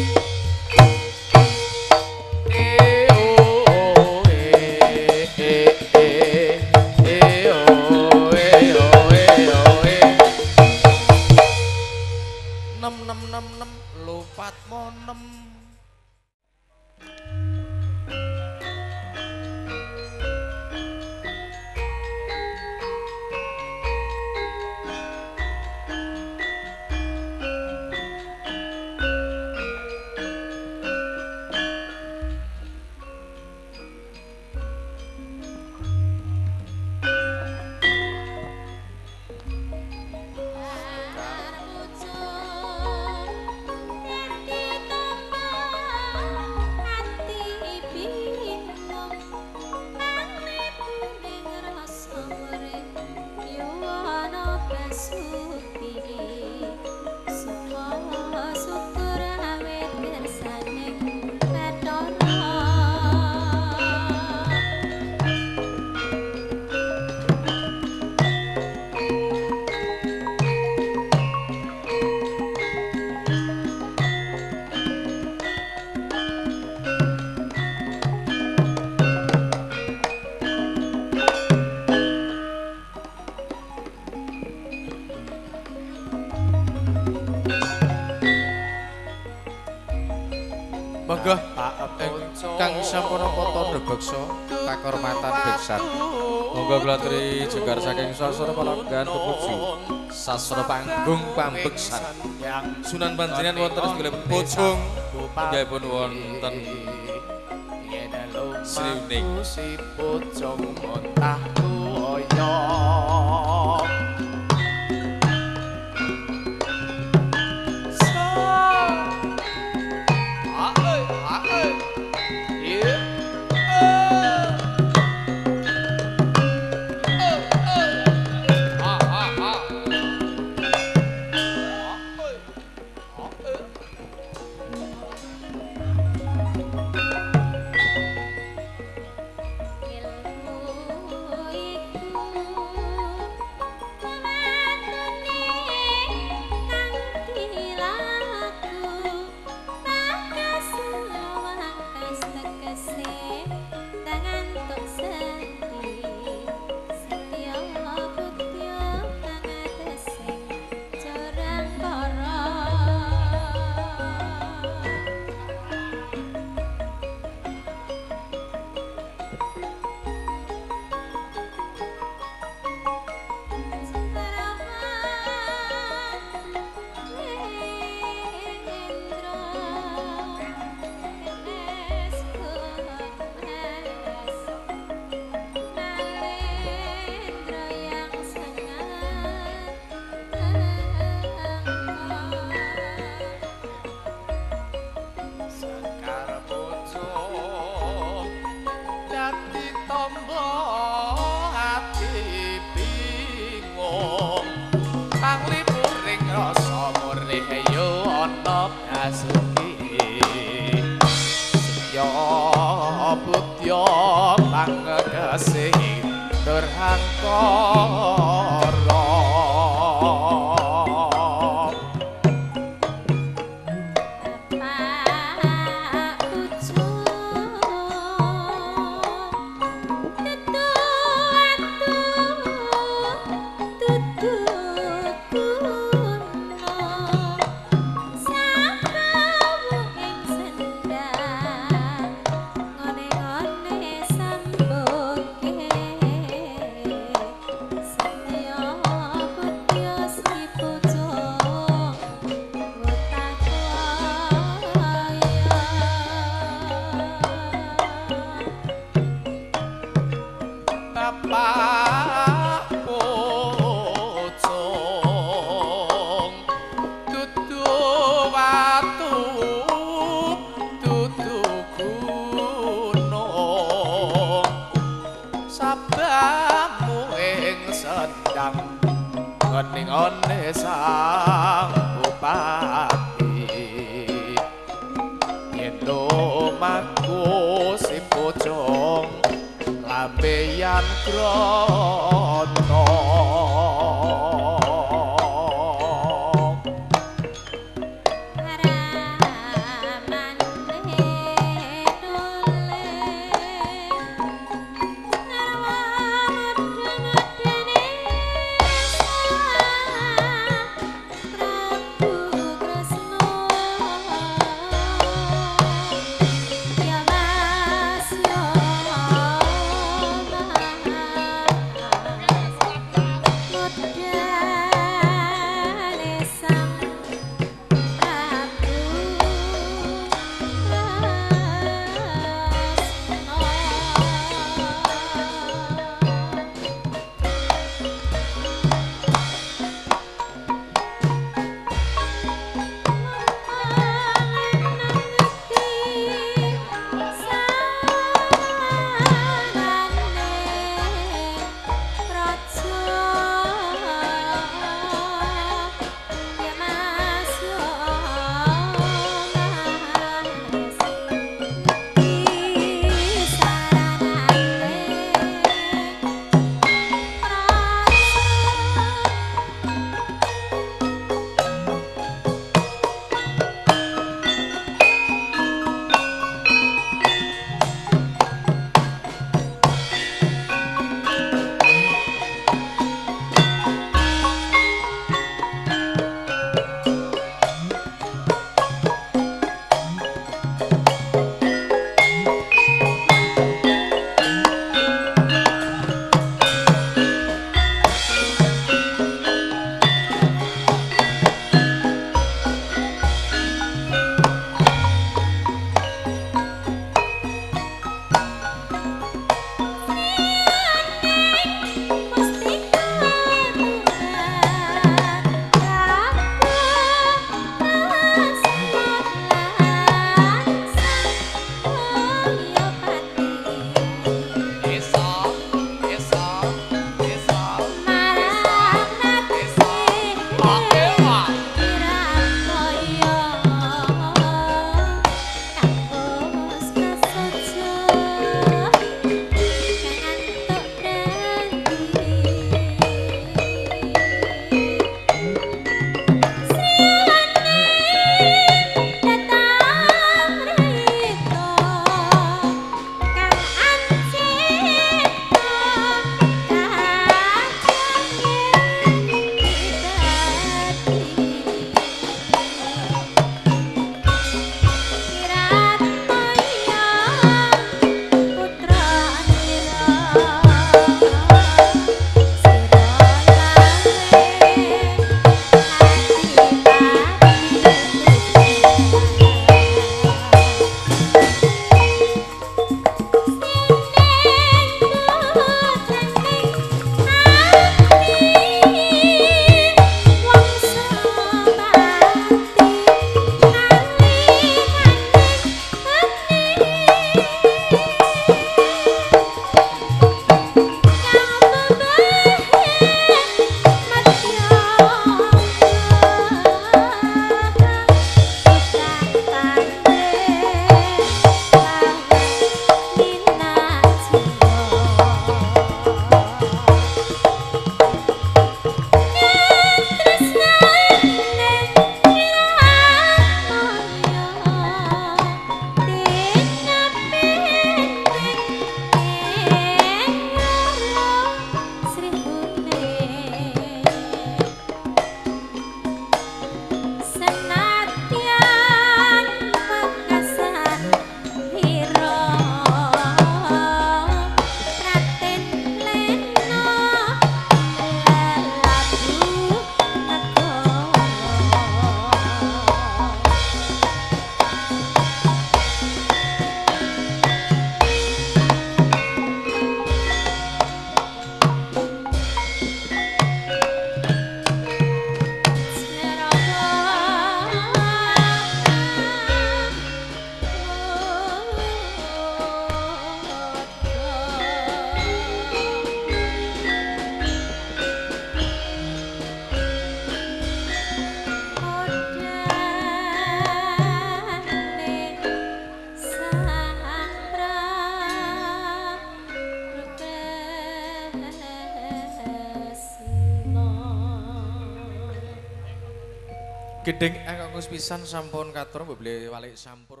Ingkang pisan sampun katur mbok beli walik sampur.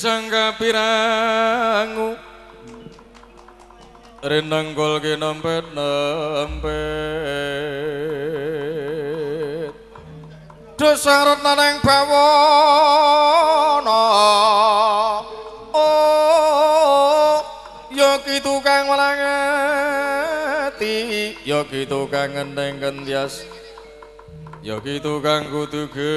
sangka pirangu. Rinang kinompet ki nempet nempet. Dosa rata neng pawono oh yoki tukang walangati yoki tukang ngendeng kentias yoki tukang kutuge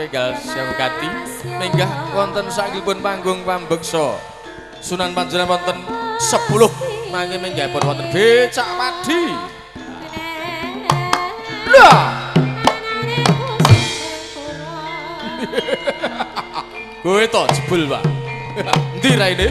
Regal Syafgati Menggah konten sakipun panggung pambekso Sunan Panjana wonten 10 mangke menggah wonten becak padi. Luah Kowe to jebul pak. Ntira raine?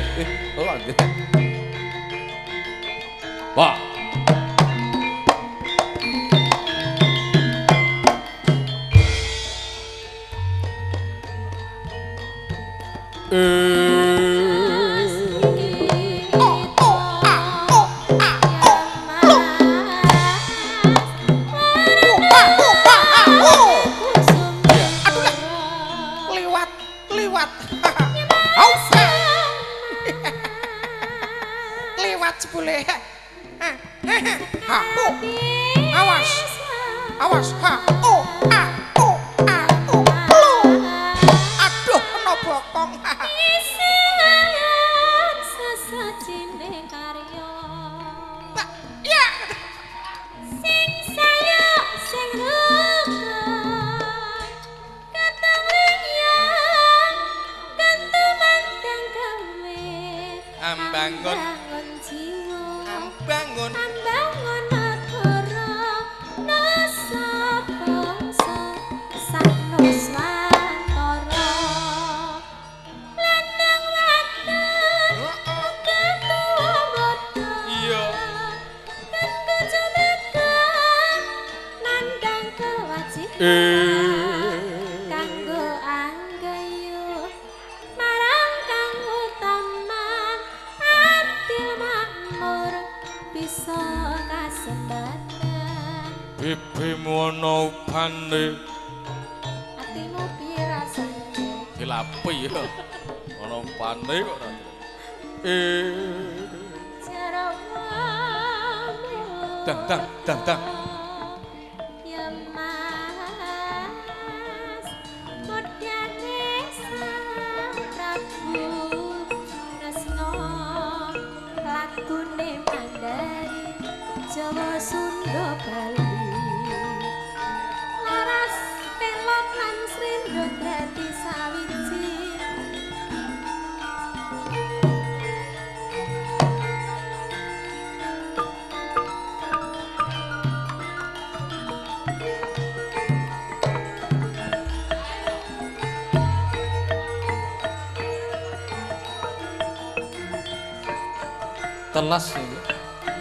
telas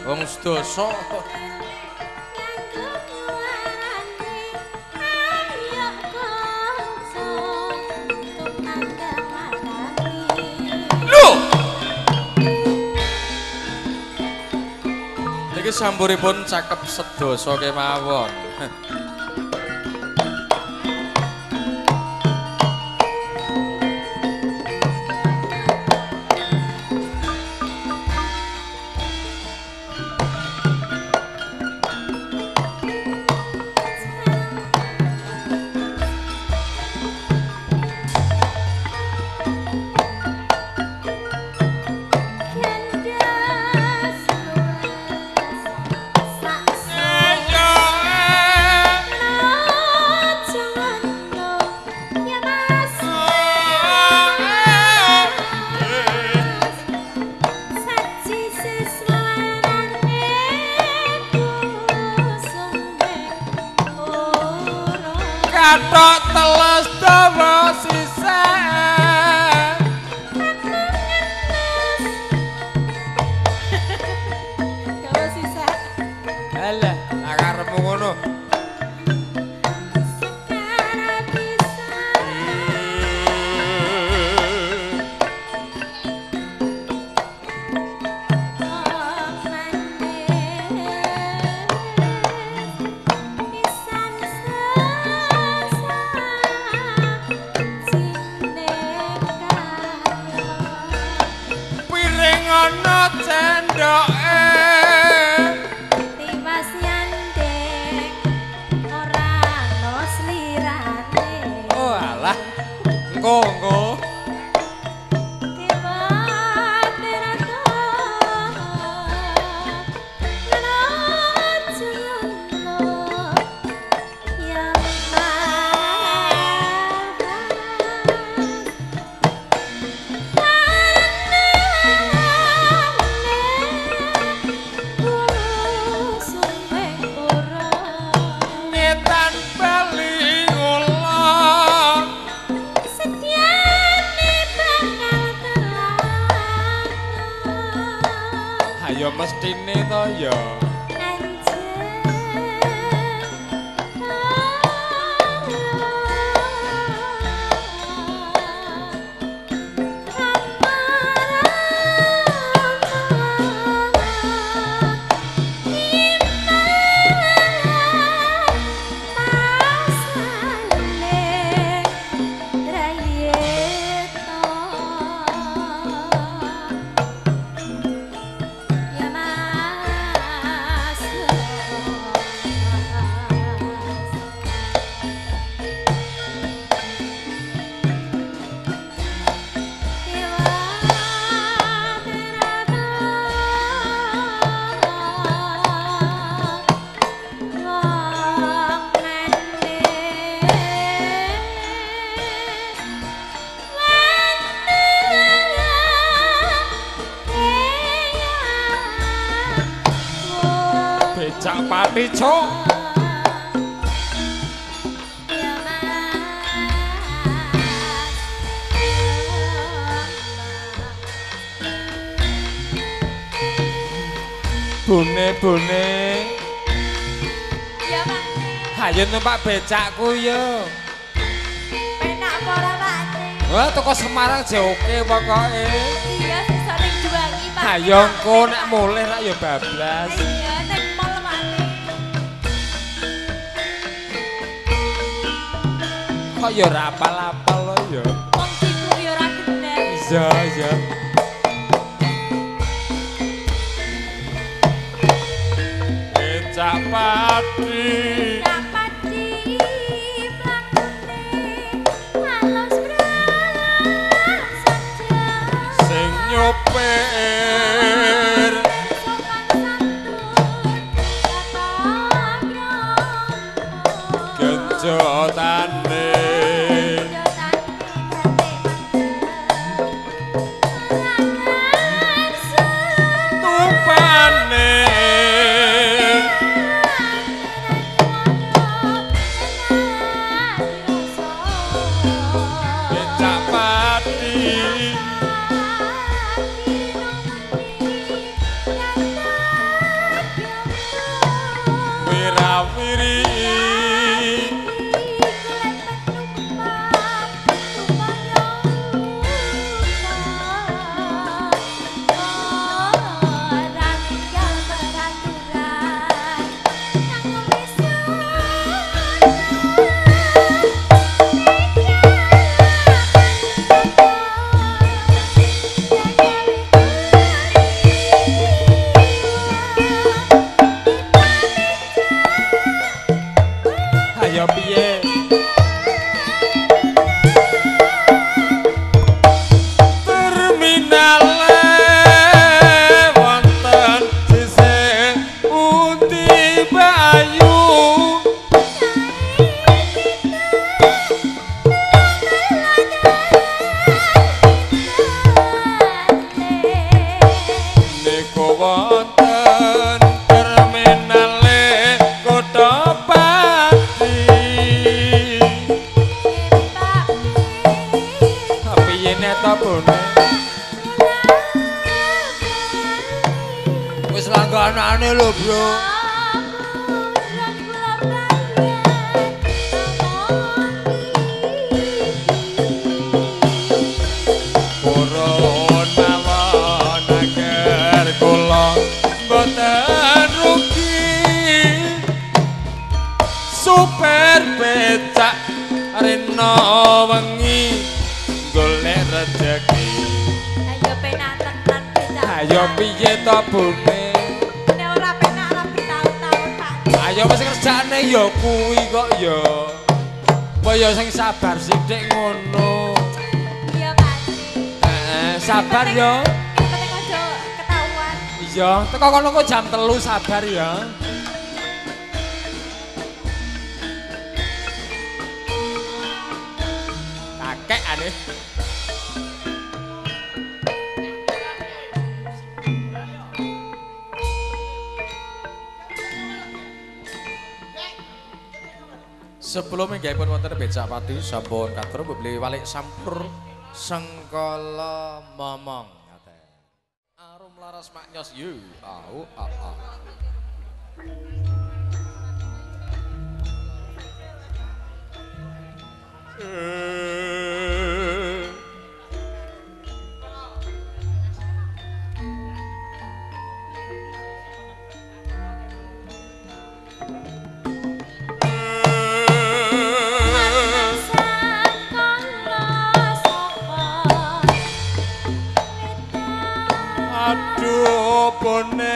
wong sedoso samburipun cakep sedasa kemawon. Becakku yo. Penak apa ora Pak? Wah, toko Semarang je oke pokoke. Iya, sisa ning juwangi Pak. Ayo engko nek mulih rak yo bablas. Iya, ning mall Pak. Kok yo ora apal-apal lo yo. Wong ciku ya ora gendeng. Iya, iya. Becak pati. Iya sing sabar sithik ngono. Iya pasti. Eh, sabar yo. Ketek aja ketahuan. Iya, teko kono kok jam 3 sabar ya. sebelum ini pun wonten becak pati sampun katur beli walik sampur sengkala momong arum laras maknyos yu au au au eee eh. গোপনে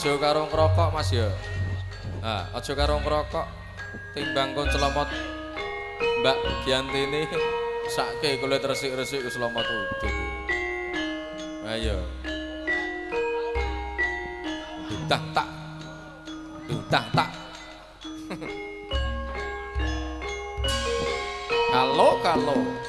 aja karo ngrokok Mas ya. Nah, aja karo ngrokok timbang kon selamat Mbak Giantini sakke kulit resik-resik selomot utuh. Ayo. Dutah tak. Dutah tak. Halo, kalau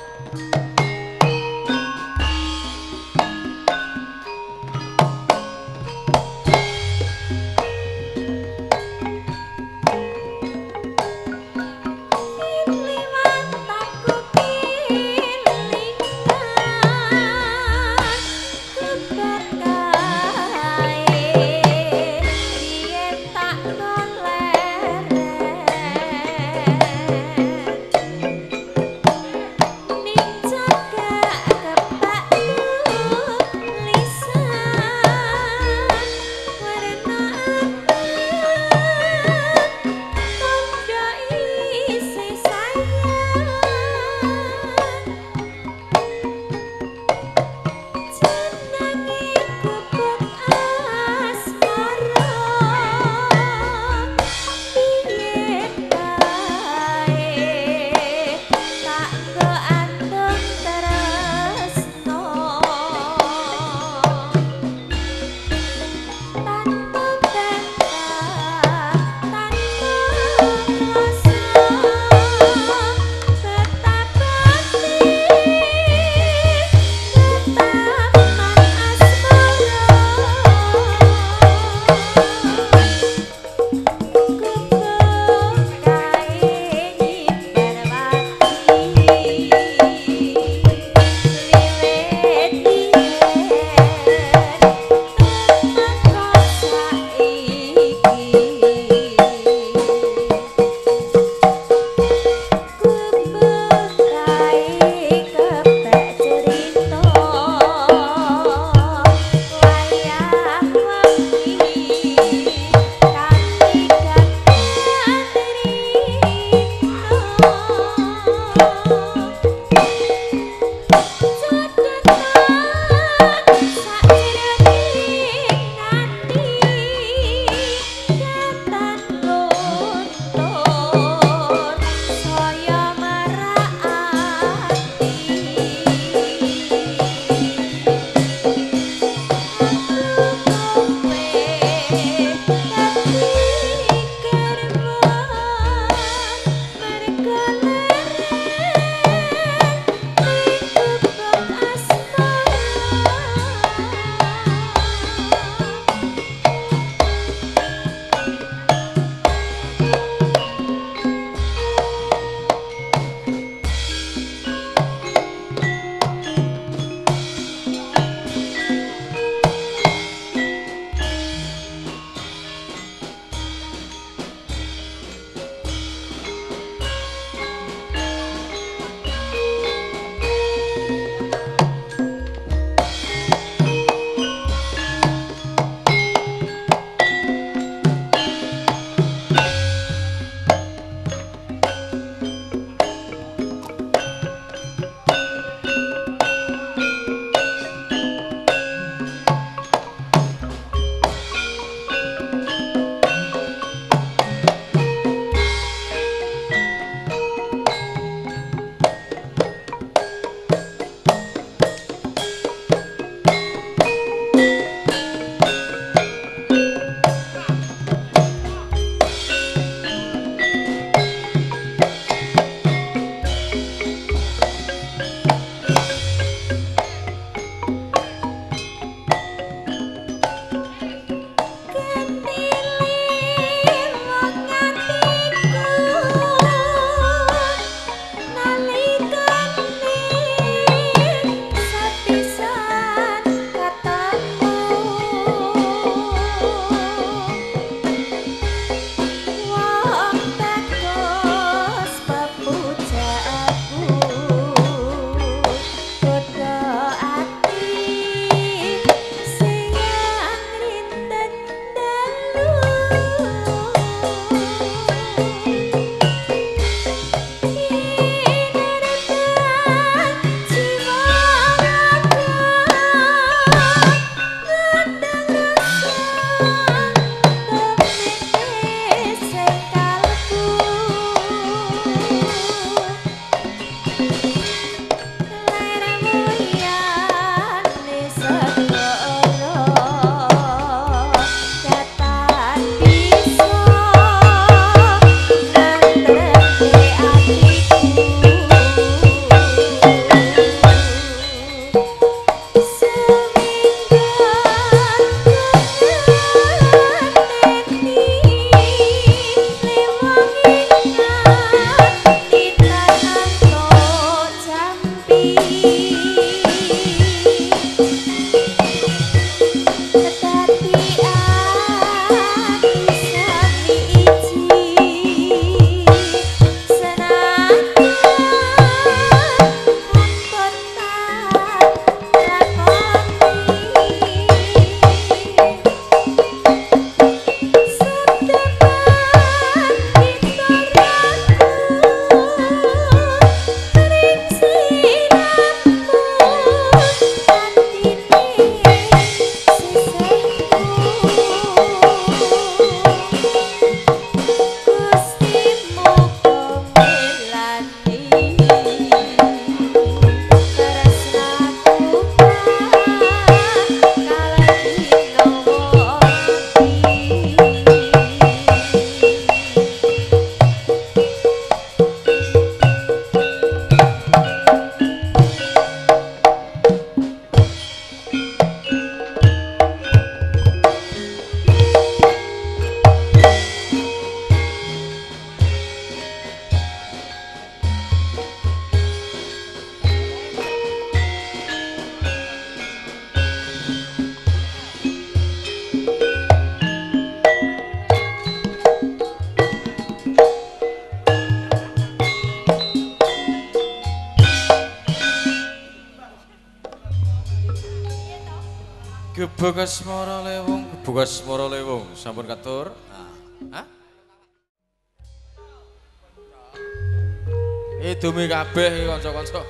kabeh iki kanca-kanca.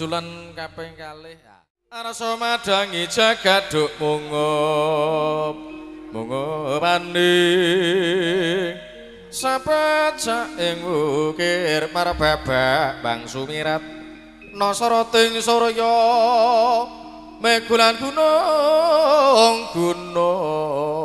Gejulan kaping kalih. Arsa madangi jagat duk mungup. Mungupani. Sapacak ing ukir marbabak Bang Sumirat. Nasarating Surya. Megulan gunung gunung.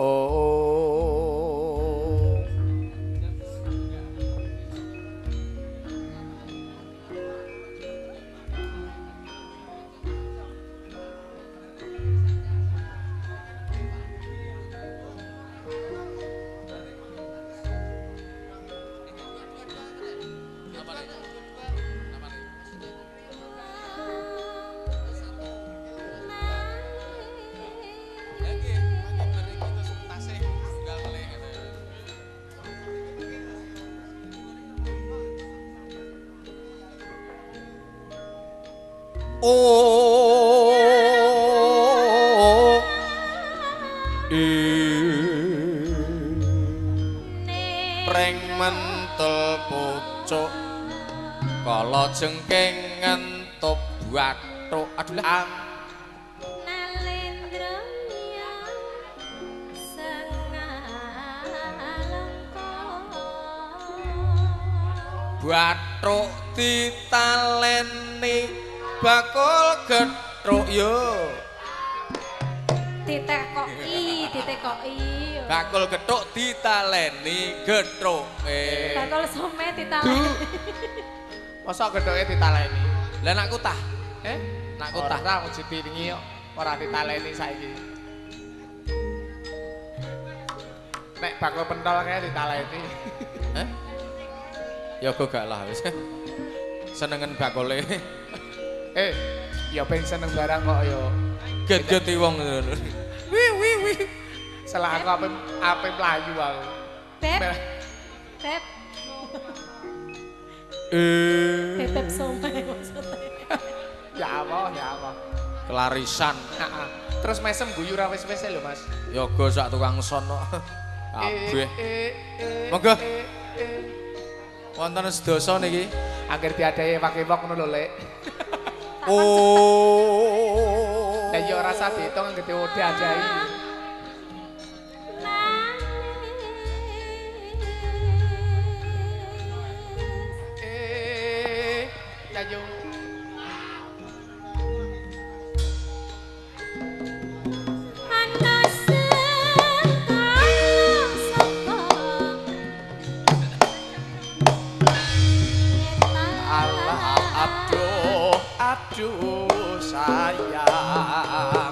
Preng mentel pucuk kala jengking ngentup bathuk. Aduh lah. Nalendronya sengalengka bathuk ditaleni bakul gethuk yo ditekoki ditekoki bakul gethuk ditaleni gethuke bakal some ditaleni Masa gedhoke ditaleni? lah nak kutah Eh? nak kutah Ora mesti diringi kok. Ora ditaleni saiki. Nek bakul pentol kae ditaleni. eh ya kok gak lah wis senengen bakule eh, ya ben seneng barang kok ya. get-geti wong ngono Wih wih wih. Salah aku ape ape mlayu aku. beb beb eh some maksudnya Ya apa, ya apa. kelarisan Heeh. Terus mesem guyu ra wis-wis lho, Mas. yoga sak tukang sono kabeh Eh, eh, Monggo. eh, eh. wonten sedasa niki Angger diadahi pakai wong ngono lho, Lek. oh Lah ya ora usah diitung angger diadahi. Eh, Yayu. Allah aduh sayang. Aduh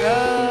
ora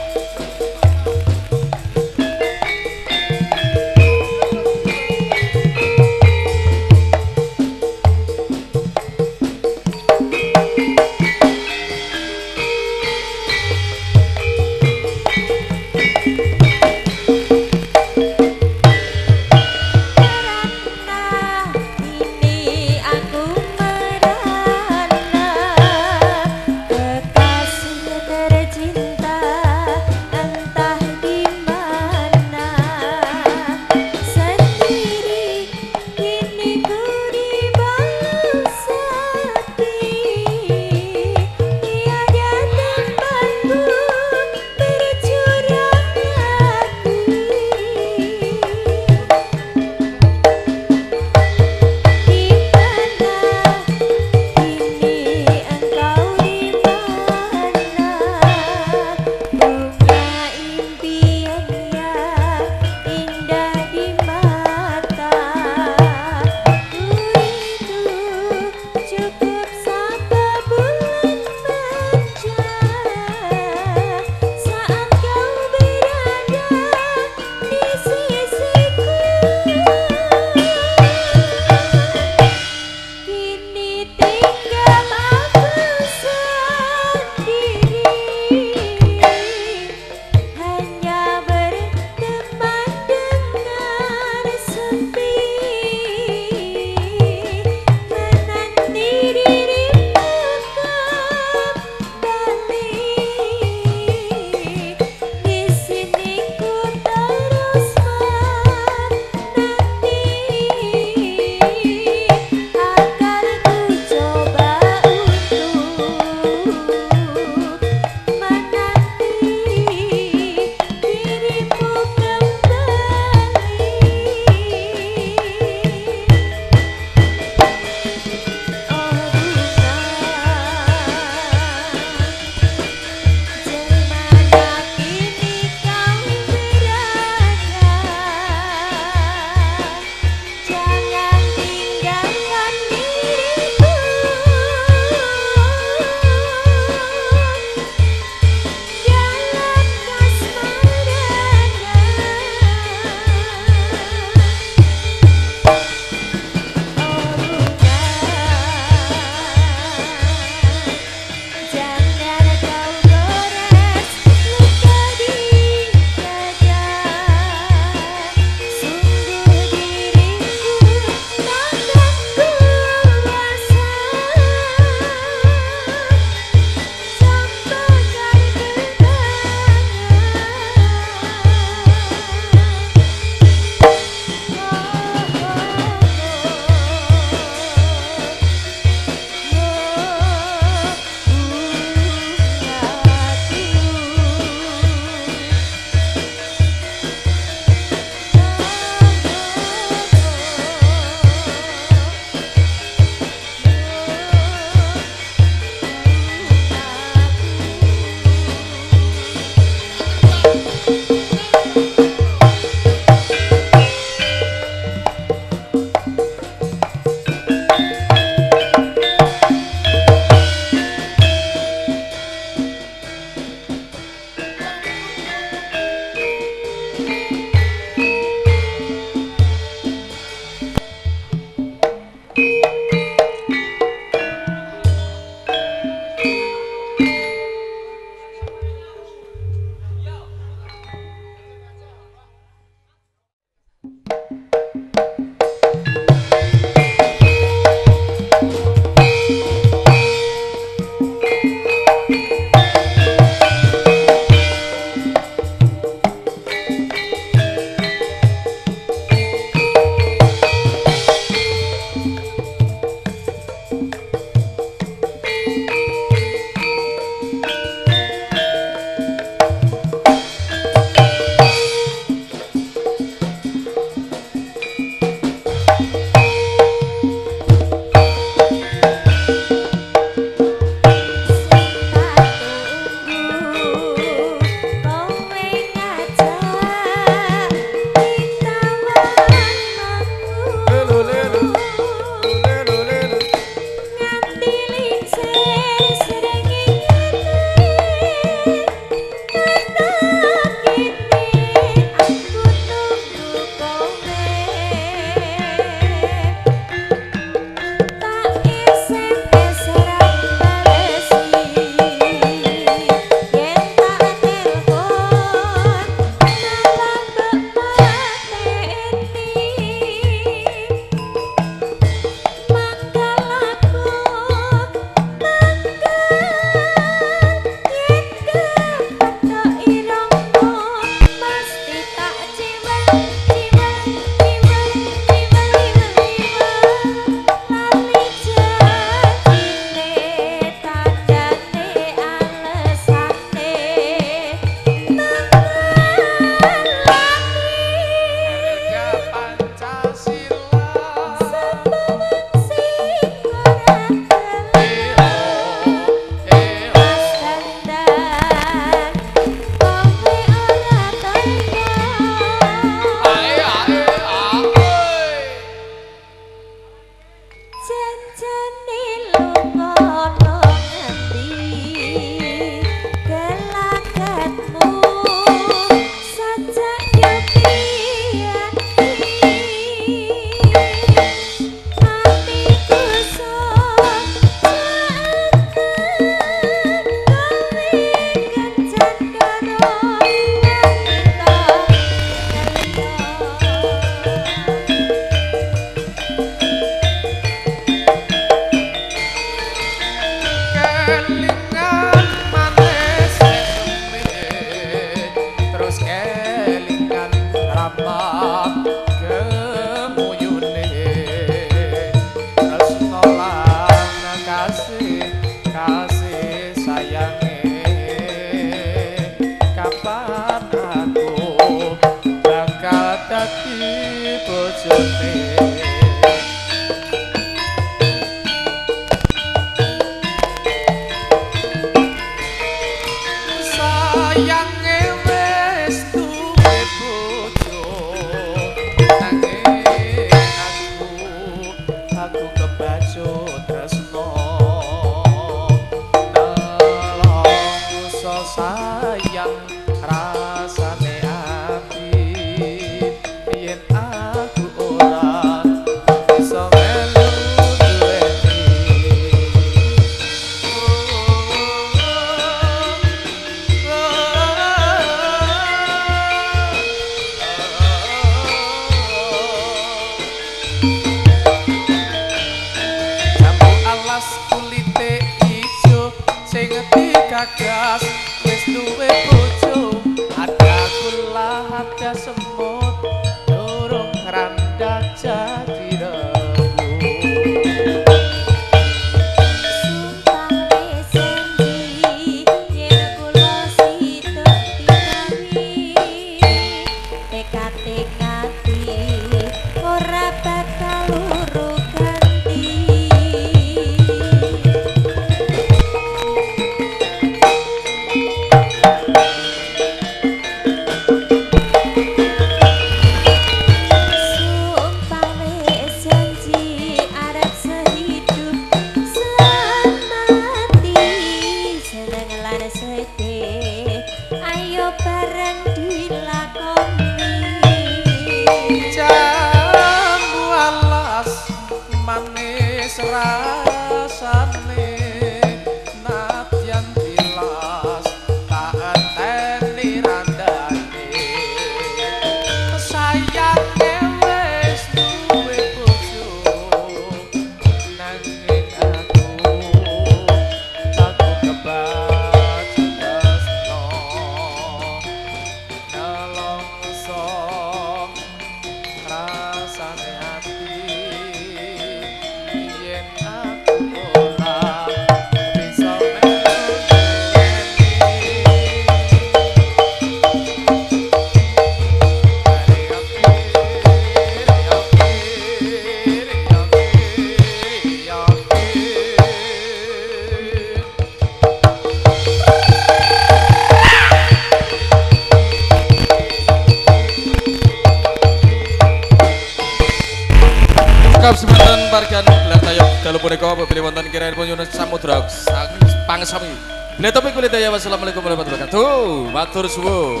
Matur suwun.